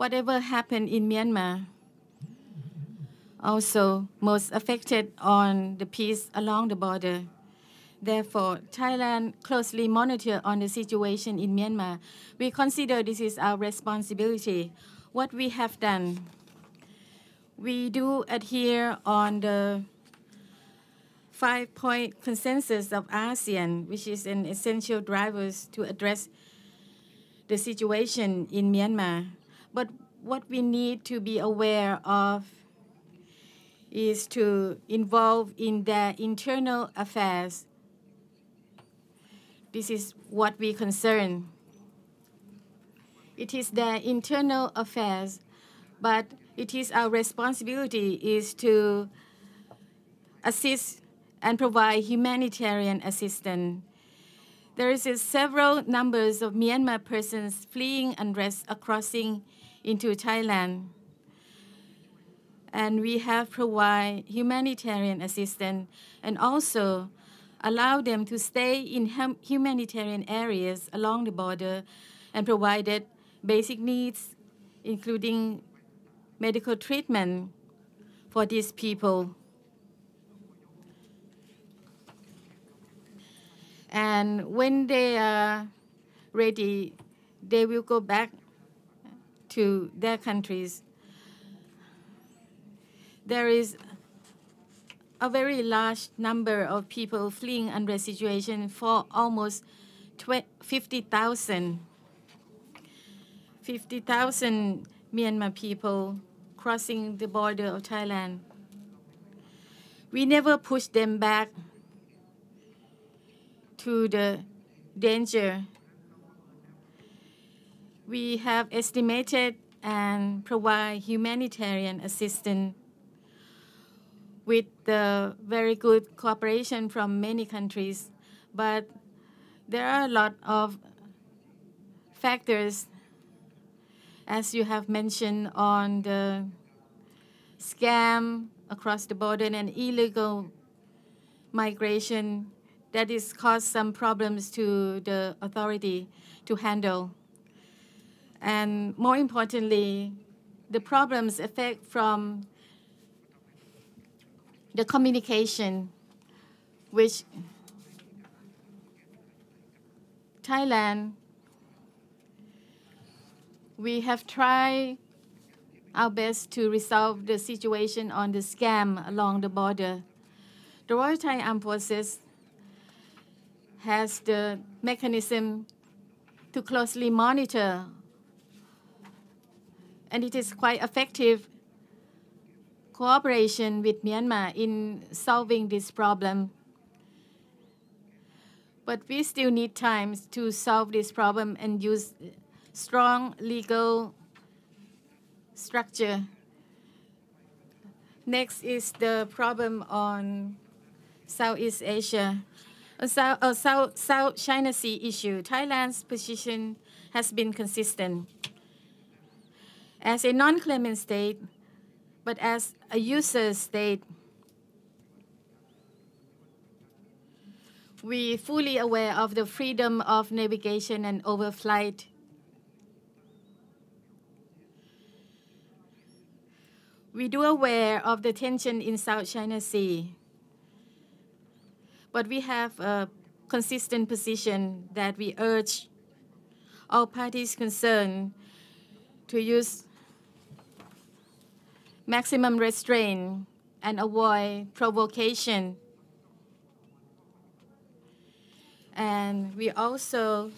Whatever happened in Myanmar also most affected on the peace along the border. Therefore, Thailand closely monitor on the situation in Myanmar. We consider this is our responsibility. What we have done, we do adhere on the five-point consensus of ASEAN, which is an essential drivers to address the situation in Myanmar. But what we need to be aware of is to involve in their internal affairs. This is what we concern. It is their internal affairs, but it is our responsibility is to assist and provide humanitarian assistance. There is several numbers of Myanmar persons fleeing unrest are crossing into Thailand. And we have provided humanitarian assistance and also allow them to stay in humanitarian areas along the border and provided basic needs, including medical treatment for these people. And when they are ready, they will go back to their countries. There is a very large number of people fleeing under situation for almost 50,000. 50,000 Myanmar people crossing the border of Thailand. We never push them back to the danger. We have estimated and provide humanitarian assistance with the very good cooperation from many countries. But there are a lot of factors, as you have mentioned, on the scam across the border and illegal migration that is caused some problems to the authority to handle. And more importantly, the problems affect from the communication, which Thailand, we have tried our best to resolve the situation on the scam along the border. The Royal Thai Armed Forces has the mechanism to closely monitor, and it is quite effective cooperation with Myanmar in solving this problem. But we still need time to solve this problem and use strong legal structure. Next is the problem on Southeast Asia. South, uh, South, South China Sea issue, Thailand's position has been consistent. As a non-claimant state, but as a user state, we fully aware of the freedom of navigation and overflight. We do aware of the tension in South China Sea. But we have a consistent position that we urge all parties concerned to use maximum restraint and avoid provocation. And we also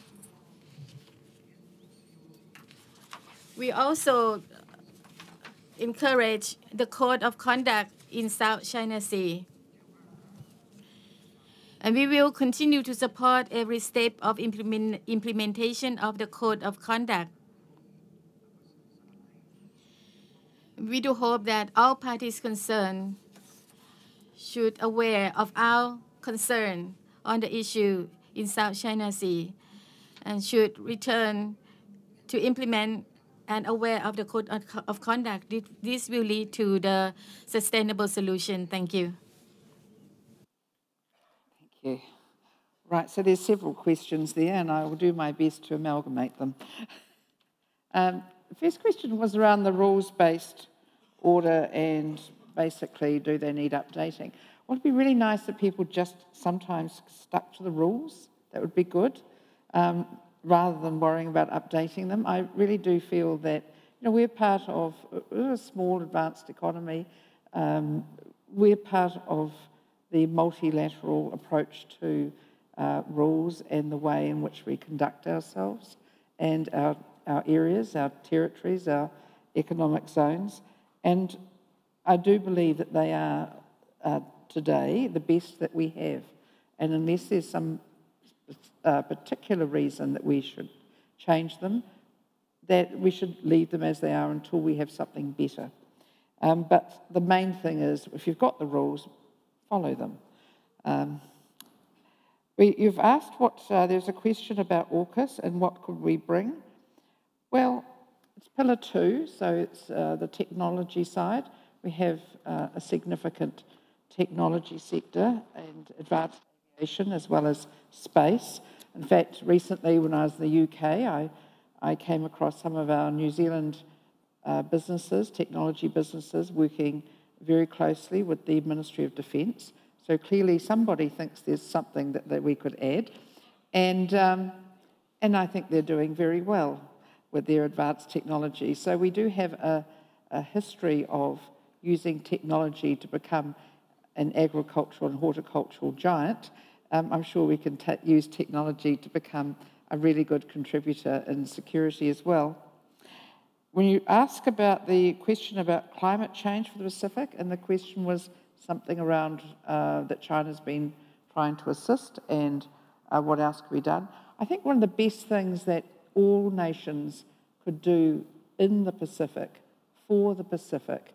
we also encourage the code of conduct in South China Sea. And we will continue to support every step of implement, implementation of the code of conduct. We do hope that all parties concerned should aware of our concern on the issue in South China Sea and should return to implement and aware of the code of conduct. This will lead to the sustainable solution. Thank you. Thank you. Right, so there's several questions there, and I will do my best to amalgamate them. Um, the first question was around the rules-based order and basically do they need updating. It'd be really nice if people just sometimes stuck to the rules. That would be good. Um, rather than worrying about updating them. I really do feel that you know, we're part of a small advanced economy. Um, we're part of the multilateral approach to uh, rules and the way in which we conduct ourselves and our, our areas, our territories, our economic zones. And I do believe that they are uh, today the best that we have. And unless there's some a particular reason that we should change them, that we should leave them as they are until we have something better. Um, but the main thing is, if you've got the rules, follow them. Um, we, you've asked what, uh, there's a question about AUKUS and what could we bring. Well, it's pillar two, so it's uh, the technology side. We have uh, a significant technology sector and advanced aviation as well as space. In fact, recently when I was in the UK, I, I came across some of our New Zealand uh, businesses, technology businesses, working very closely with the Ministry of Defence. So clearly somebody thinks there's something that, that we could add. And, um, and I think they're doing very well with their advanced technology. So we do have a, a history of using technology to become an agricultural and horticultural giant um, I'm sure we can use technology to become a really good contributor in security as well. When you ask about the question about climate change for the Pacific, and the question was something around uh, that China's been trying to assist and uh, what else could be done, I think one of the best things that all nations could do in the Pacific, for the Pacific,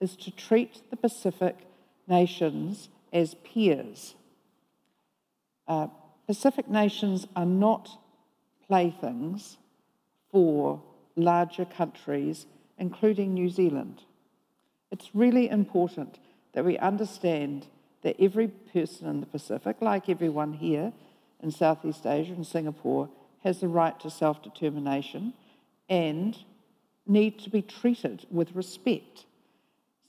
is to treat the Pacific nations as peers uh, Pacific nations are not playthings for larger countries, including New Zealand. It's really important that we understand that every person in the Pacific, like everyone here in Southeast Asia and Singapore, has the right to self determination and need to be treated with respect.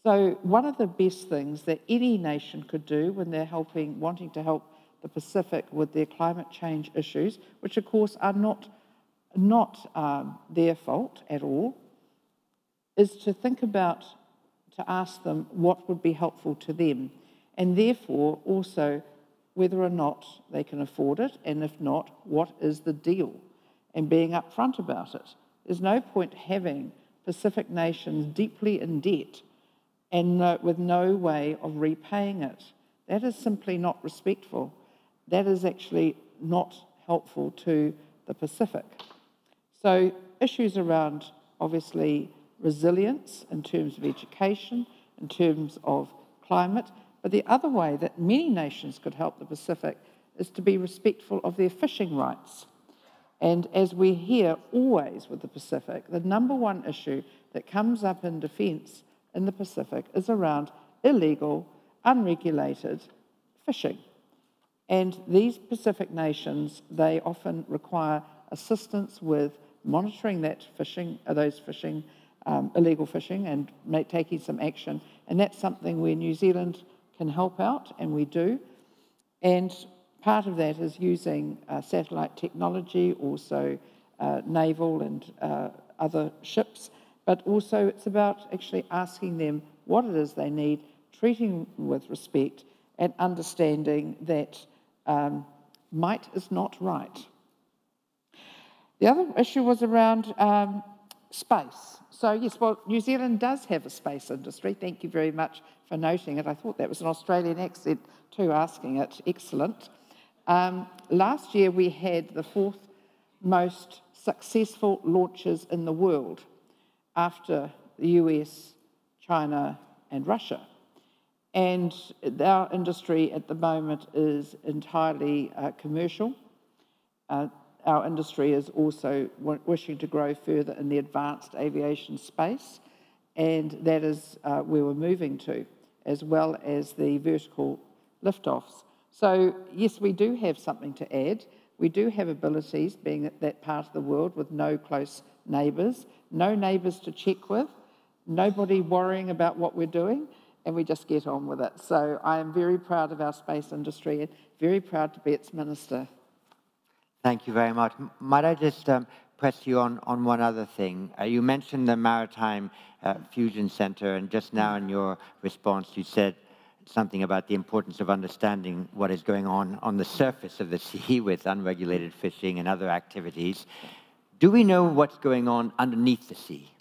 So, one of the best things that any nation could do when they're helping, wanting to help the Pacific with their climate change issues, which of course are not, not um, their fault at all, is to think about, to ask them what would be helpful to them, and therefore also whether or not they can afford it, and if not, what is the deal, and being upfront about it. There's no point having Pacific nations deeply in debt and no, with no way of repaying it. That is simply not respectful that is actually not helpful to the Pacific. So, issues around obviously resilience in terms of education, in terms of climate, but the other way that many nations could help the Pacific is to be respectful of their fishing rights. And as we hear always with the Pacific, the number one issue that comes up in defence in the Pacific is around illegal, unregulated fishing. And these Pacific nations, they often require assistance with monitoring that fishing, uh, those fishing, um, illegal fishing, and make, taking some action. And that's something where New Zealand can help out, and we do. And part of that is using uh, satellite technology, also uh, naval and uh, other ships, but also it's about actually asking them what it is they need, treating with respect, and understanding that um, might is not right. The other issue was around um, space. So, yes, well, New Zealand does have a space industry. Thank you very much for noting it. I thought that was an Australian accent too, asking it. Excellent. Um, last year, we had the fourth most successful launches in the world after the US, China, and Russia. And our industry at the moment is entirely uh, commercial. Uh, our industry is also wishing to grow further in the advanced aviation space, and that is uh, where we're moving to, as well as the vertical liftoffs. So, yes, we do have something to add. We do have abilities, being at that part of the world with no close neighbours, no neighbours to check with, nobody worrying about what we're doing, and we just get on with it. So, I am very proud of our space industry and very proud to be its minister. Thank you very much. Might I just um, press you on, on one other thing? Uh, you mentioned the Maritime uh, Fusion Center, and just now in your response, you said something about the importance of understanding what is going on on the surface of the sea with unregulated fishing and other activities. Do we know what's going on underneath the sea?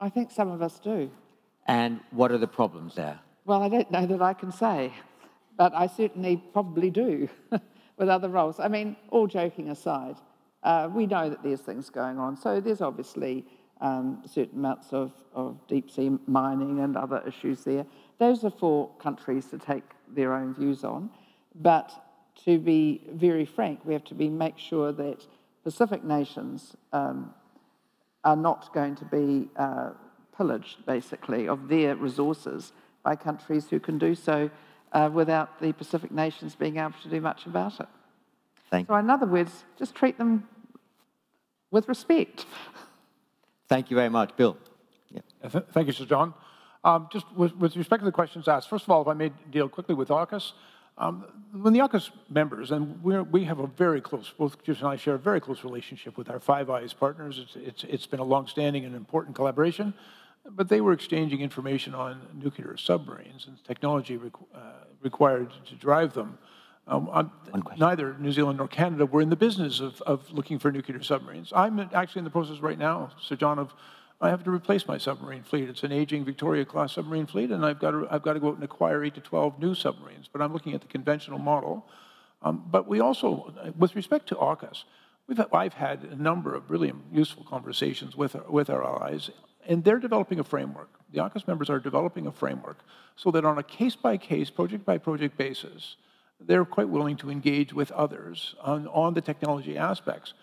I think some of us do. And what are the problems there? Well, I don't know that I can say, but I certainly probably do. with other roles. I mean, all joking aside, uh, we know that there's things going on. So there's obviously um, certain amounts of, of deep sea mining and other issues there. Those are for countries to take their own views on. But to be very frank, we have to be make sure that Pacific nations um, are not going to be uh, pillaged, basically, of their resources by countries who can do so uh, without the Pacific nations being able to do much about it. Thank so, in other words, just treat them with respect. Thank you very much. Bill. Yeah. Thank you, Sir John. Um, just with, with, respect to the questions asked, first of all, if I may deal quickly with AUKUS, um, when the AUKUS members, and we have a very close, both Judith and I share a very close relationship with our Five Eyes partners. It's, it's, it's been a long-standing and important collaboration but they were exchanging information on nuclear submarines and technology requ uh, required to drive them. Um, neither New Zealand nor Canada were in the business of, of looking for nuclear submarines. I'm actually in the process right now, Sir John, of I have to replace my submarine fleet. It's an aging Victoria-class submarine fleet, and I've got, to, I've got to go out and acquire 8 to 12 new submarines. But I'm looking at the conventional model. Um, but we also, with respect to AUKUS, we've, I've had a number of really useful conversations with our, with our allies and they're developing a framework. The AUKUS members are developing a framework so that on a case-by-case, project-by-project basis, they're quite willing to engage with others on, on the technology aspects.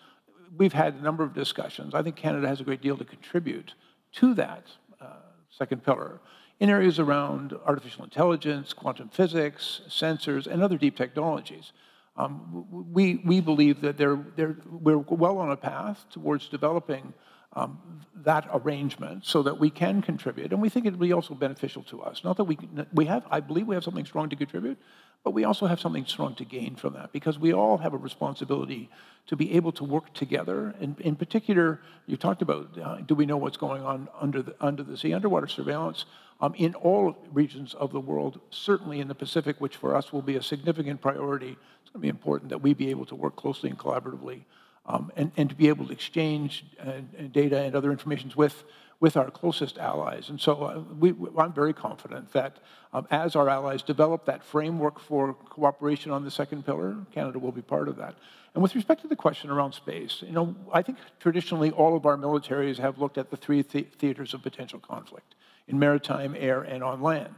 We've had a number of discussions. I think Canada has a great deal to contribute to that uh, second pillar in areas around artificial intelligence, quantum physics, sensors, and other deep technologies. Um, we, we believe that they're, they're, we're well on a path towards developing um, that arrangement so that we can contribute. And we think it will be also beneficial to us. Not that we, we have, I believe we have something strong to contribute, but we also have something strong to gain from that because we all have a responsibility to be able to work together. And in particular, you talked about uh, do we know what's going on under the, under the sea, underwater surveillance um, in all regions of the world, certainly in the Pacific, which for us will be a significant priority. It's going to be important that we be able to work closely and collaboratively um, and, and to be able to exchange uh, data and other information with, with our closest allies. And so uh, we, I'm very confident that um, as our allies develop that framework for cooperation on the second pillar, Canada will be part of that. And with respect to the question around space, you know, I think traditionally all of our militaries have looked at the three th theaters of potential conflict in maritime, air, and on land.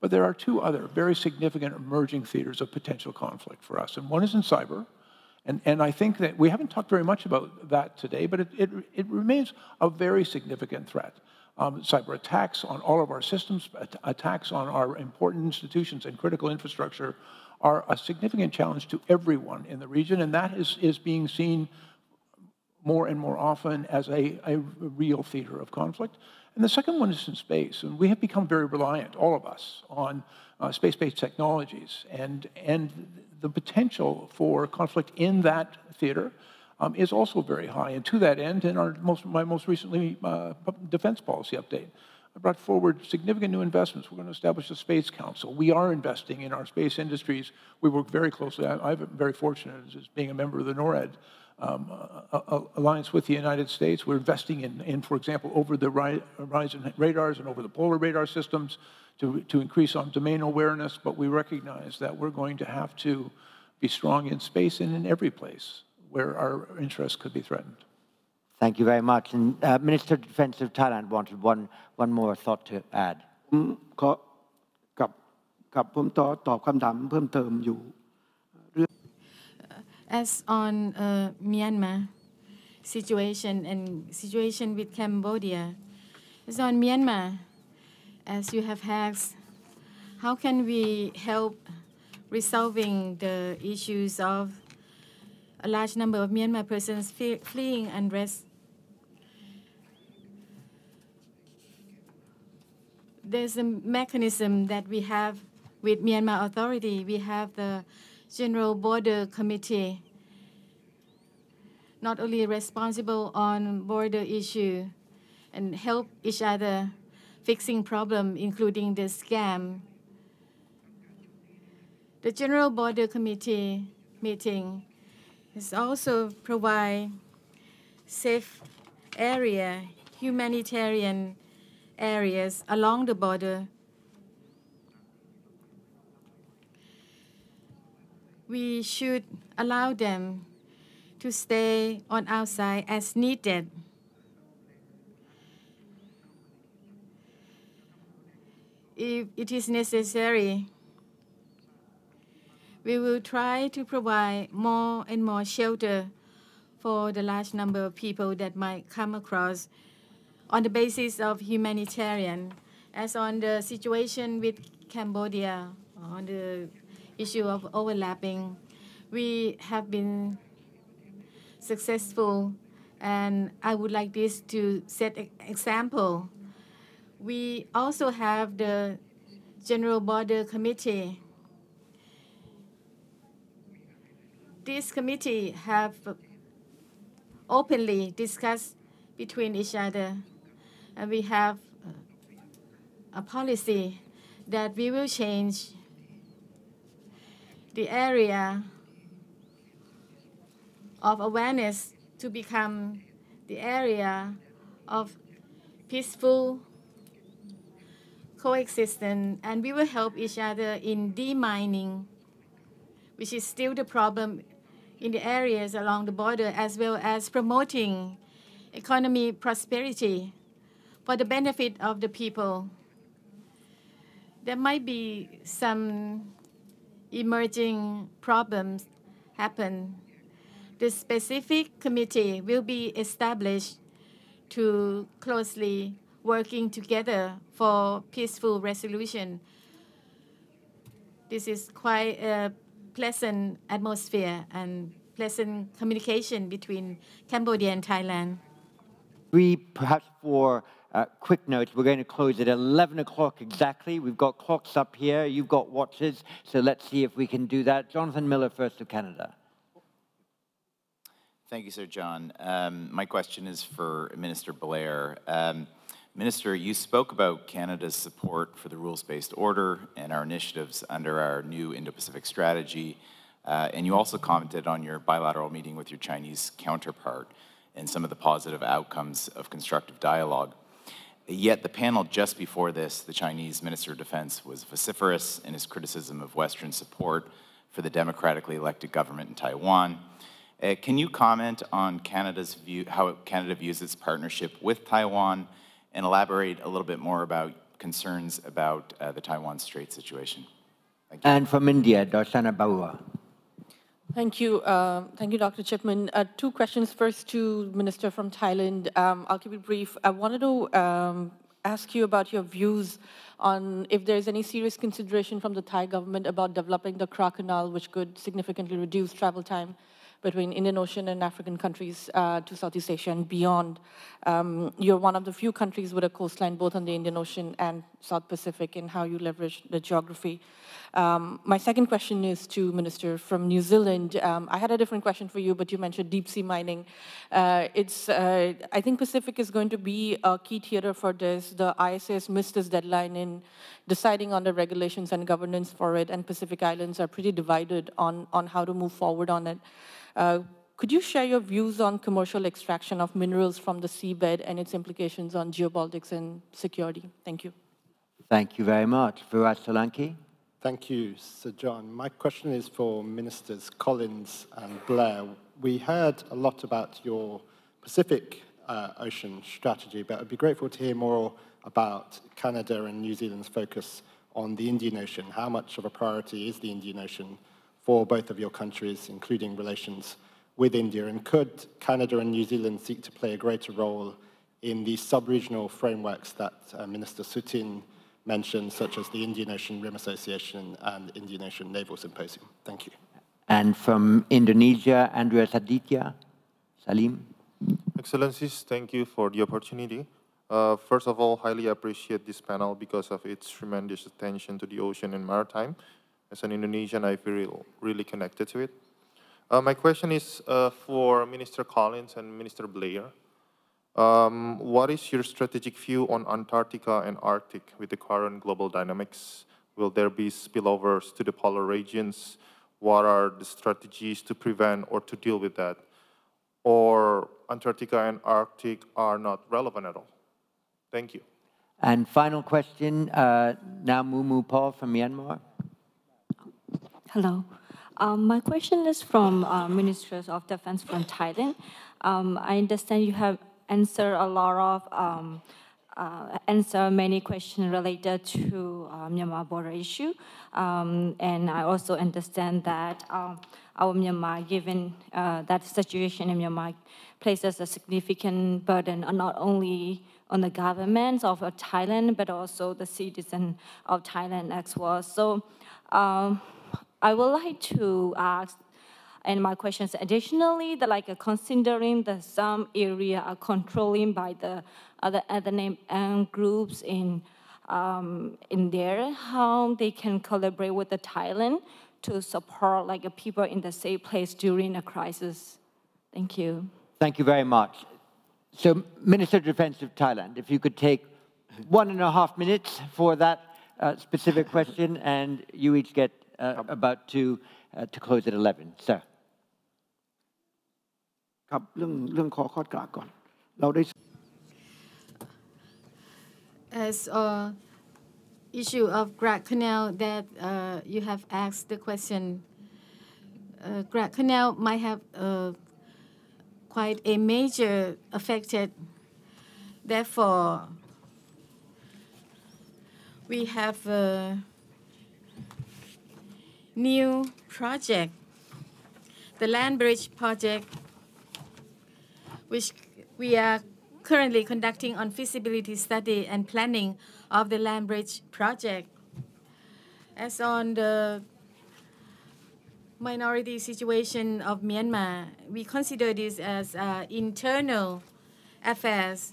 But there are two other very significant emerging theaters of potential conflict for us. And one is in cyber, and, and I think that we haven't talked very much about that today, but it, it, it remains a very significant threat. Um, cyber attacks on all of our systems, attacks on our important institutions and critical infrastructure are a significant challenge to everyone in the region, and that is, is being seen more and more often as a, a real theater of conflict. And the second one is in space. And we have become very reliant, all of us, on uh, space-based technologies. And, and the potential for conflict in that theater um, is also very high. And to that end, in our most, my most recently uh, defense policy update, I brought forward significant new investments. We're going to establish a space council. We are investing in our space industries. We work very closely. I, am very fortunate as being a member of the NORAD um, alliance with the United States. We're investing in, in for example, over the horizon radars and over the polar radar systems to, to increase on domain awareness. But we recognize that we're going to have to be strong in space and in every place where our interests could be threatened. Thank you very much. And uh, Minister of Defense of Thailand wanted one, one more thought to add. กับกับผมตอบตอบคำถามเพิ่มเติมอยู่ As on uh, Myanmar situation and situation with Cambodia, as on Myanmar, as you have asked, how can we help resolving the issues of a large number of Myanmar persons fleeing unrest there's a mechanism that we have with Myanmar authority. We have the General Border Committee, not only responsible on border issue and help each other fixing problem, including the scam. The General Border Committee meeting is also provide safe area, humanitarian areas along the border. We should allow them to stay on outside as needed. If it is necessary, we will try to provide more and more shelter for the large number of people that might come across on the basis of humanitarian, as on the situation with Cambodia, on the issue of overlapping, we have been successful, and I would like this to set an example. We also have the General Border Committee. This committee have openly discussed between each other and we have a policy that we will change the area of awareness to become the area of peaceful coexistence, and we will help each other in demining, which is still the problem in the areas along the border, as well as promoting economy prosperity for the benefit of the people. There might be some emerging problems happen. The specific committee will be established to closely working together for peaceful resolution. This is quite a pleasant atmosphere and pleasant communication between Cambodia and Thailand. We perhaps for uh, quick notes, we're going to close at 11 o'clock exactly. We've got clocks up here. You've got watches. So let's see if we can do that. Jonathan Miller, first of Canada. Thank you, Sir John. Um, my question is for Minister Blair. Um, Minister, you spoke about Canada's support for the rules-based order and our initiatives under our new Indo-Pacific strategy, uh, and you also commented on your bilateral meeting with your Chinese counterpart and some of the positive outcomes of constructive dialogue. Yet the panel just before this, the Chinese Minister of Defense was vociferous in his criticism of Western support for the democratically elected government in Taiwan. Uh, can you comment on Canada's view, how Canada views its partnership with Taiwan, and elaborate a little bit more about concerns about uh, the Taiwan Strait situation? Thank you. And from India, Darshana Baruah. Thank you. Uh, thank you, Dr. Chipman. Uh, two questions. First to Minister from Thailand. Um, I'll keep it brief. I wanted to um, ask you about your views on if there's any serious consideration from the Thai government about developing the Kra Canal, which could significantly reduce travel time between Indian Ocean and African countries uh, to Southeast Asia and beyond. Um, you're one of the few countries with a coastline both on the Indian Ocean and South Pacific in how you leverage the geography. Um, my second question is to Minister from New Zealand. Um, I had a different question for you, but you mentioned deep sea mining. Uh, it's, uh, I think Pacific is going to be a key theater for this. The ISA's missed its deadline in deciding on the regulations and governance for it, and Pacific Islands are pretty divided on, on how to move forward on it. Uh, could you share your views on commercial extraction of minerals from the seabed and its implications on geopolitics and security? Thank you. Thank you very much. Virat Solanki. Thank you, Sir John. My question is for Ministers Collins and Blair. We heard a lot about your Pacific uh, Ocean strategy, but I'd be grateful to hear more about Canada and New Zealand's focus on the Indian Ocean. How much of a priority is the Indian Ocean for both of your countries, including relations with India? And could Canada and New Zealand seek to play a greater role in the sub-regional frameworks that uh, Minister Sutin mentioned, such as the Indian Ocean Rim Association and Indian Ocean Naval Symposium. Thank you. And from Indonesia, Andreas Aditya, Salim. Excellencies, thank you for the opportunity. Uh, first of all, highly appreciate this panel because of its tremendous attention to the ocean and maritime. As an Indonesian, I feel really connected to it. Uh, my question is uh, for Minister Collins and Minister Blair. Um, what is your strategic view on Antarctica and Arctic with the current global dynamics? Will there be spillovers to the polar regions? What are the strategies to prevent or to deal with that? Or Antarctica and Arctic are not relevant at all? Thank you. And final question, uh, now Mumu Paul from Myanmar. Hello. Um, my question is from uh, Ministers of Defense from Thailand. Um, I understand you have answer a lot of um, uh, answer many questions related to uh, Myanmar border issue. Um, and I also understand that um, our Myanmar, given uh, that situation in Myanmar, places a significant burden not only on the government of Thailand, but also the citizens of Thailand as well. So um, I would like to ask and my question is additionally, the, like uh, considering that some area are controlling by the other ethnic groups in um, in there, how they can collaborate with the Thailand to support like uh, people in the same place during a crisis. Thank you. Thank you very much. So, Minister of Defense of Thailand, if you could take one and a half minutes for that uh, specific question, and you each get uh, about two uh, to close at 11. Sir as a issue of Kra Canal that uh, you have asked the question uh, Kra Canal might have uh, quite a major affected. Therefore we have a new project the land bridge project which we are currently conducting on feasibility study and planning of the land bridge project. As on the minority situation of Myanmar, we consider this as uh, internal affairs,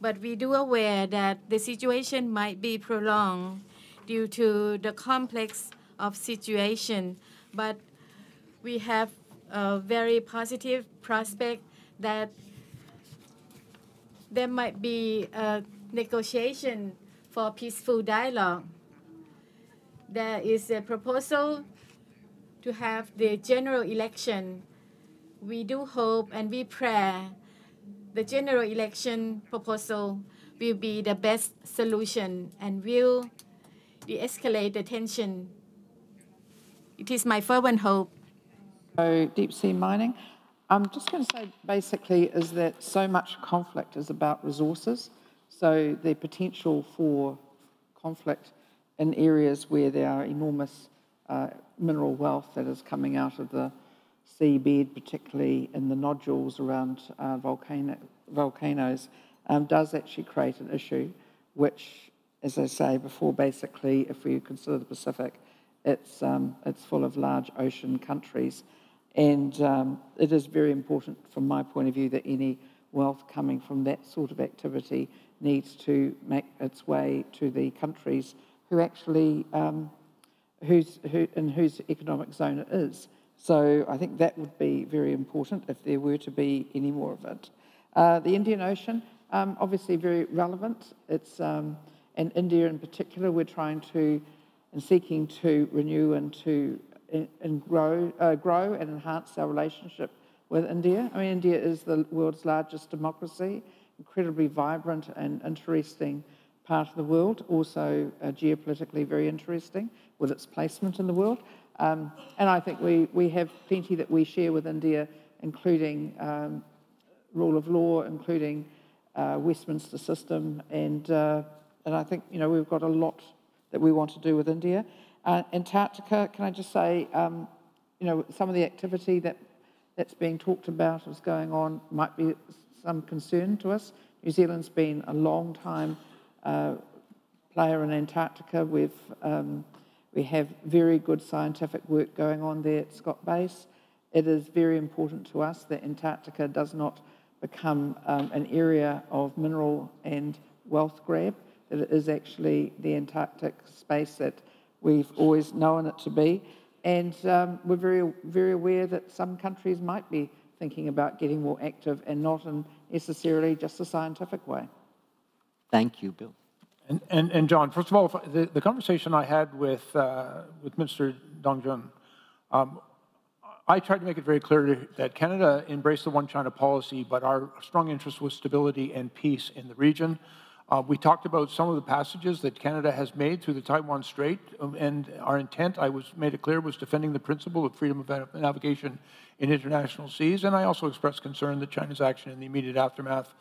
but we do aware that the situation might be prolonged due to the complex of situation, but we have a very positive prospect that there might be a negotiation for peaceful dialogue. There is a proposal to have the general election. We do hope and we pray the general election proposal will be the best solution and will de-escalate the tension. It is my fervent hope. So deep sea mining. I'm just going to say basically is that so much conflict is about resources. So the potential for conflict in areas where there are enormous uh, mineral wealth that is coming out of the seabed, particularly in the nodules around uh, volcano, volcanoes, um, does actually create an issue, which, as I say before, basically, if we consider the Pacific, it's, um, it's full of large ocean countries And um, it is very important from my point of view that any wealth coming from that sort of activity needs to make its way to the countries who actually, um, who's, who, in whose economic zone it is. So I think that would be very important if there were to be any more of it. Uh, the Indian Ocean, um, obviously very relevant. It's, um, and India in particular, we're trying to, and seeking to renew and to and grow, uh, grow and enhance our relationship with India. I mean, India is the world's largest democracy, incredibly vibrant and interesting part of the world, also uh, geopolitically very interesting with its placement in the world. Um, and I think we, we have plenty that we share with India, including um, rule of law, including uh, Westminster system, and, uh, and I think, you know, we've got a lot that we want to do with India. Uh, Antarctica, can I just say, um, you know, some of the activity that, that's being talked about is going on might be some concern to us. New Zealand's been a long time uh, player in Antarctica. We've, um, we have very good scientific work going on there at Scott Base. It is very important to us that Antarctica does not become um, an area of mineral and wealth grab, that it is actually the Antarctic space that we've always known it to be. And um, we're very, very aware that some countries might be thinking about getting more active and not in necessarily just a scientific way. Thank you, Bill. And, and, and John, first of all, the, the conversation I had with, uh, with Mr. Dong Jun, um, I tried to make it very clear that Canada embraced the one China policy, but our strong interest was stability and peace in the region. Uh, we talked about some of the passages that Canada has made through the Taiwan Strait, um, and our intent, I was made it clear, was defending the principle of freedom of navigation in international seas. And I also expressed concern that China's action in the immediate aftermath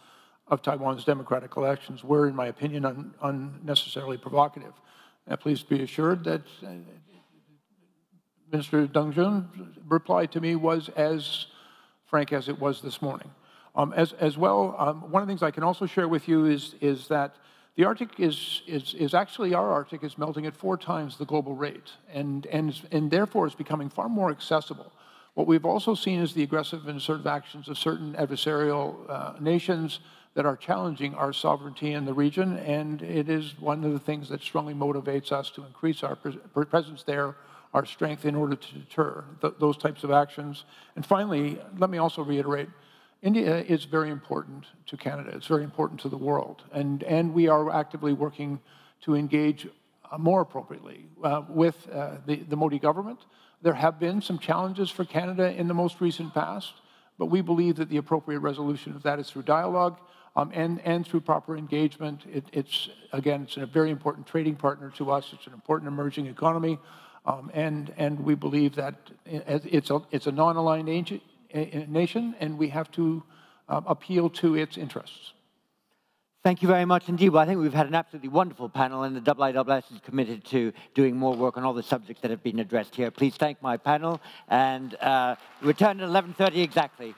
of Taiwan's democratic elections were, in my opinion, un unnecessarily provocative. Uh, please be assured that uh, Minister reply to me was as frank as it was this morning. Um, as, as well, um, one of the things I can also share with you is, is that the Arctic is, is, is actually, our Arctic is melting at four times the global rate, and, and, and therefore is becoming far more accessible. What we've also seen is the aggressive and assertive actions of certain adversarial uh, nations that are challenging our sovereignty in the region, and it is one of the things that strongly motivates us to increase our presence there, our strength in order to deter th those types of actions. And finally, let me also reiterate, India is very important to Canada. It's very important to the world. And, and we are actively working to engage uh, more appropriately uh, with uh, the, the Modi government. There have been some challenges for Canada in the most recent past, but we believe that the appropriate resolution of that is through dialogue um, and, and through proper engagement. It, it's, again, it's a very important trading partner to us. It's an important emerging economy. Um, and, and we believe that it's a, it's a non-aligned nation, and we have to uh, appeal to its interests. Thank you very much indeed. Well, I think we've had an absolutely wonderful panel, and the IISS is committed to doing more work on all the subjects that have been addressed here. Please thank my panel, and uh, return at 11.30 exactly.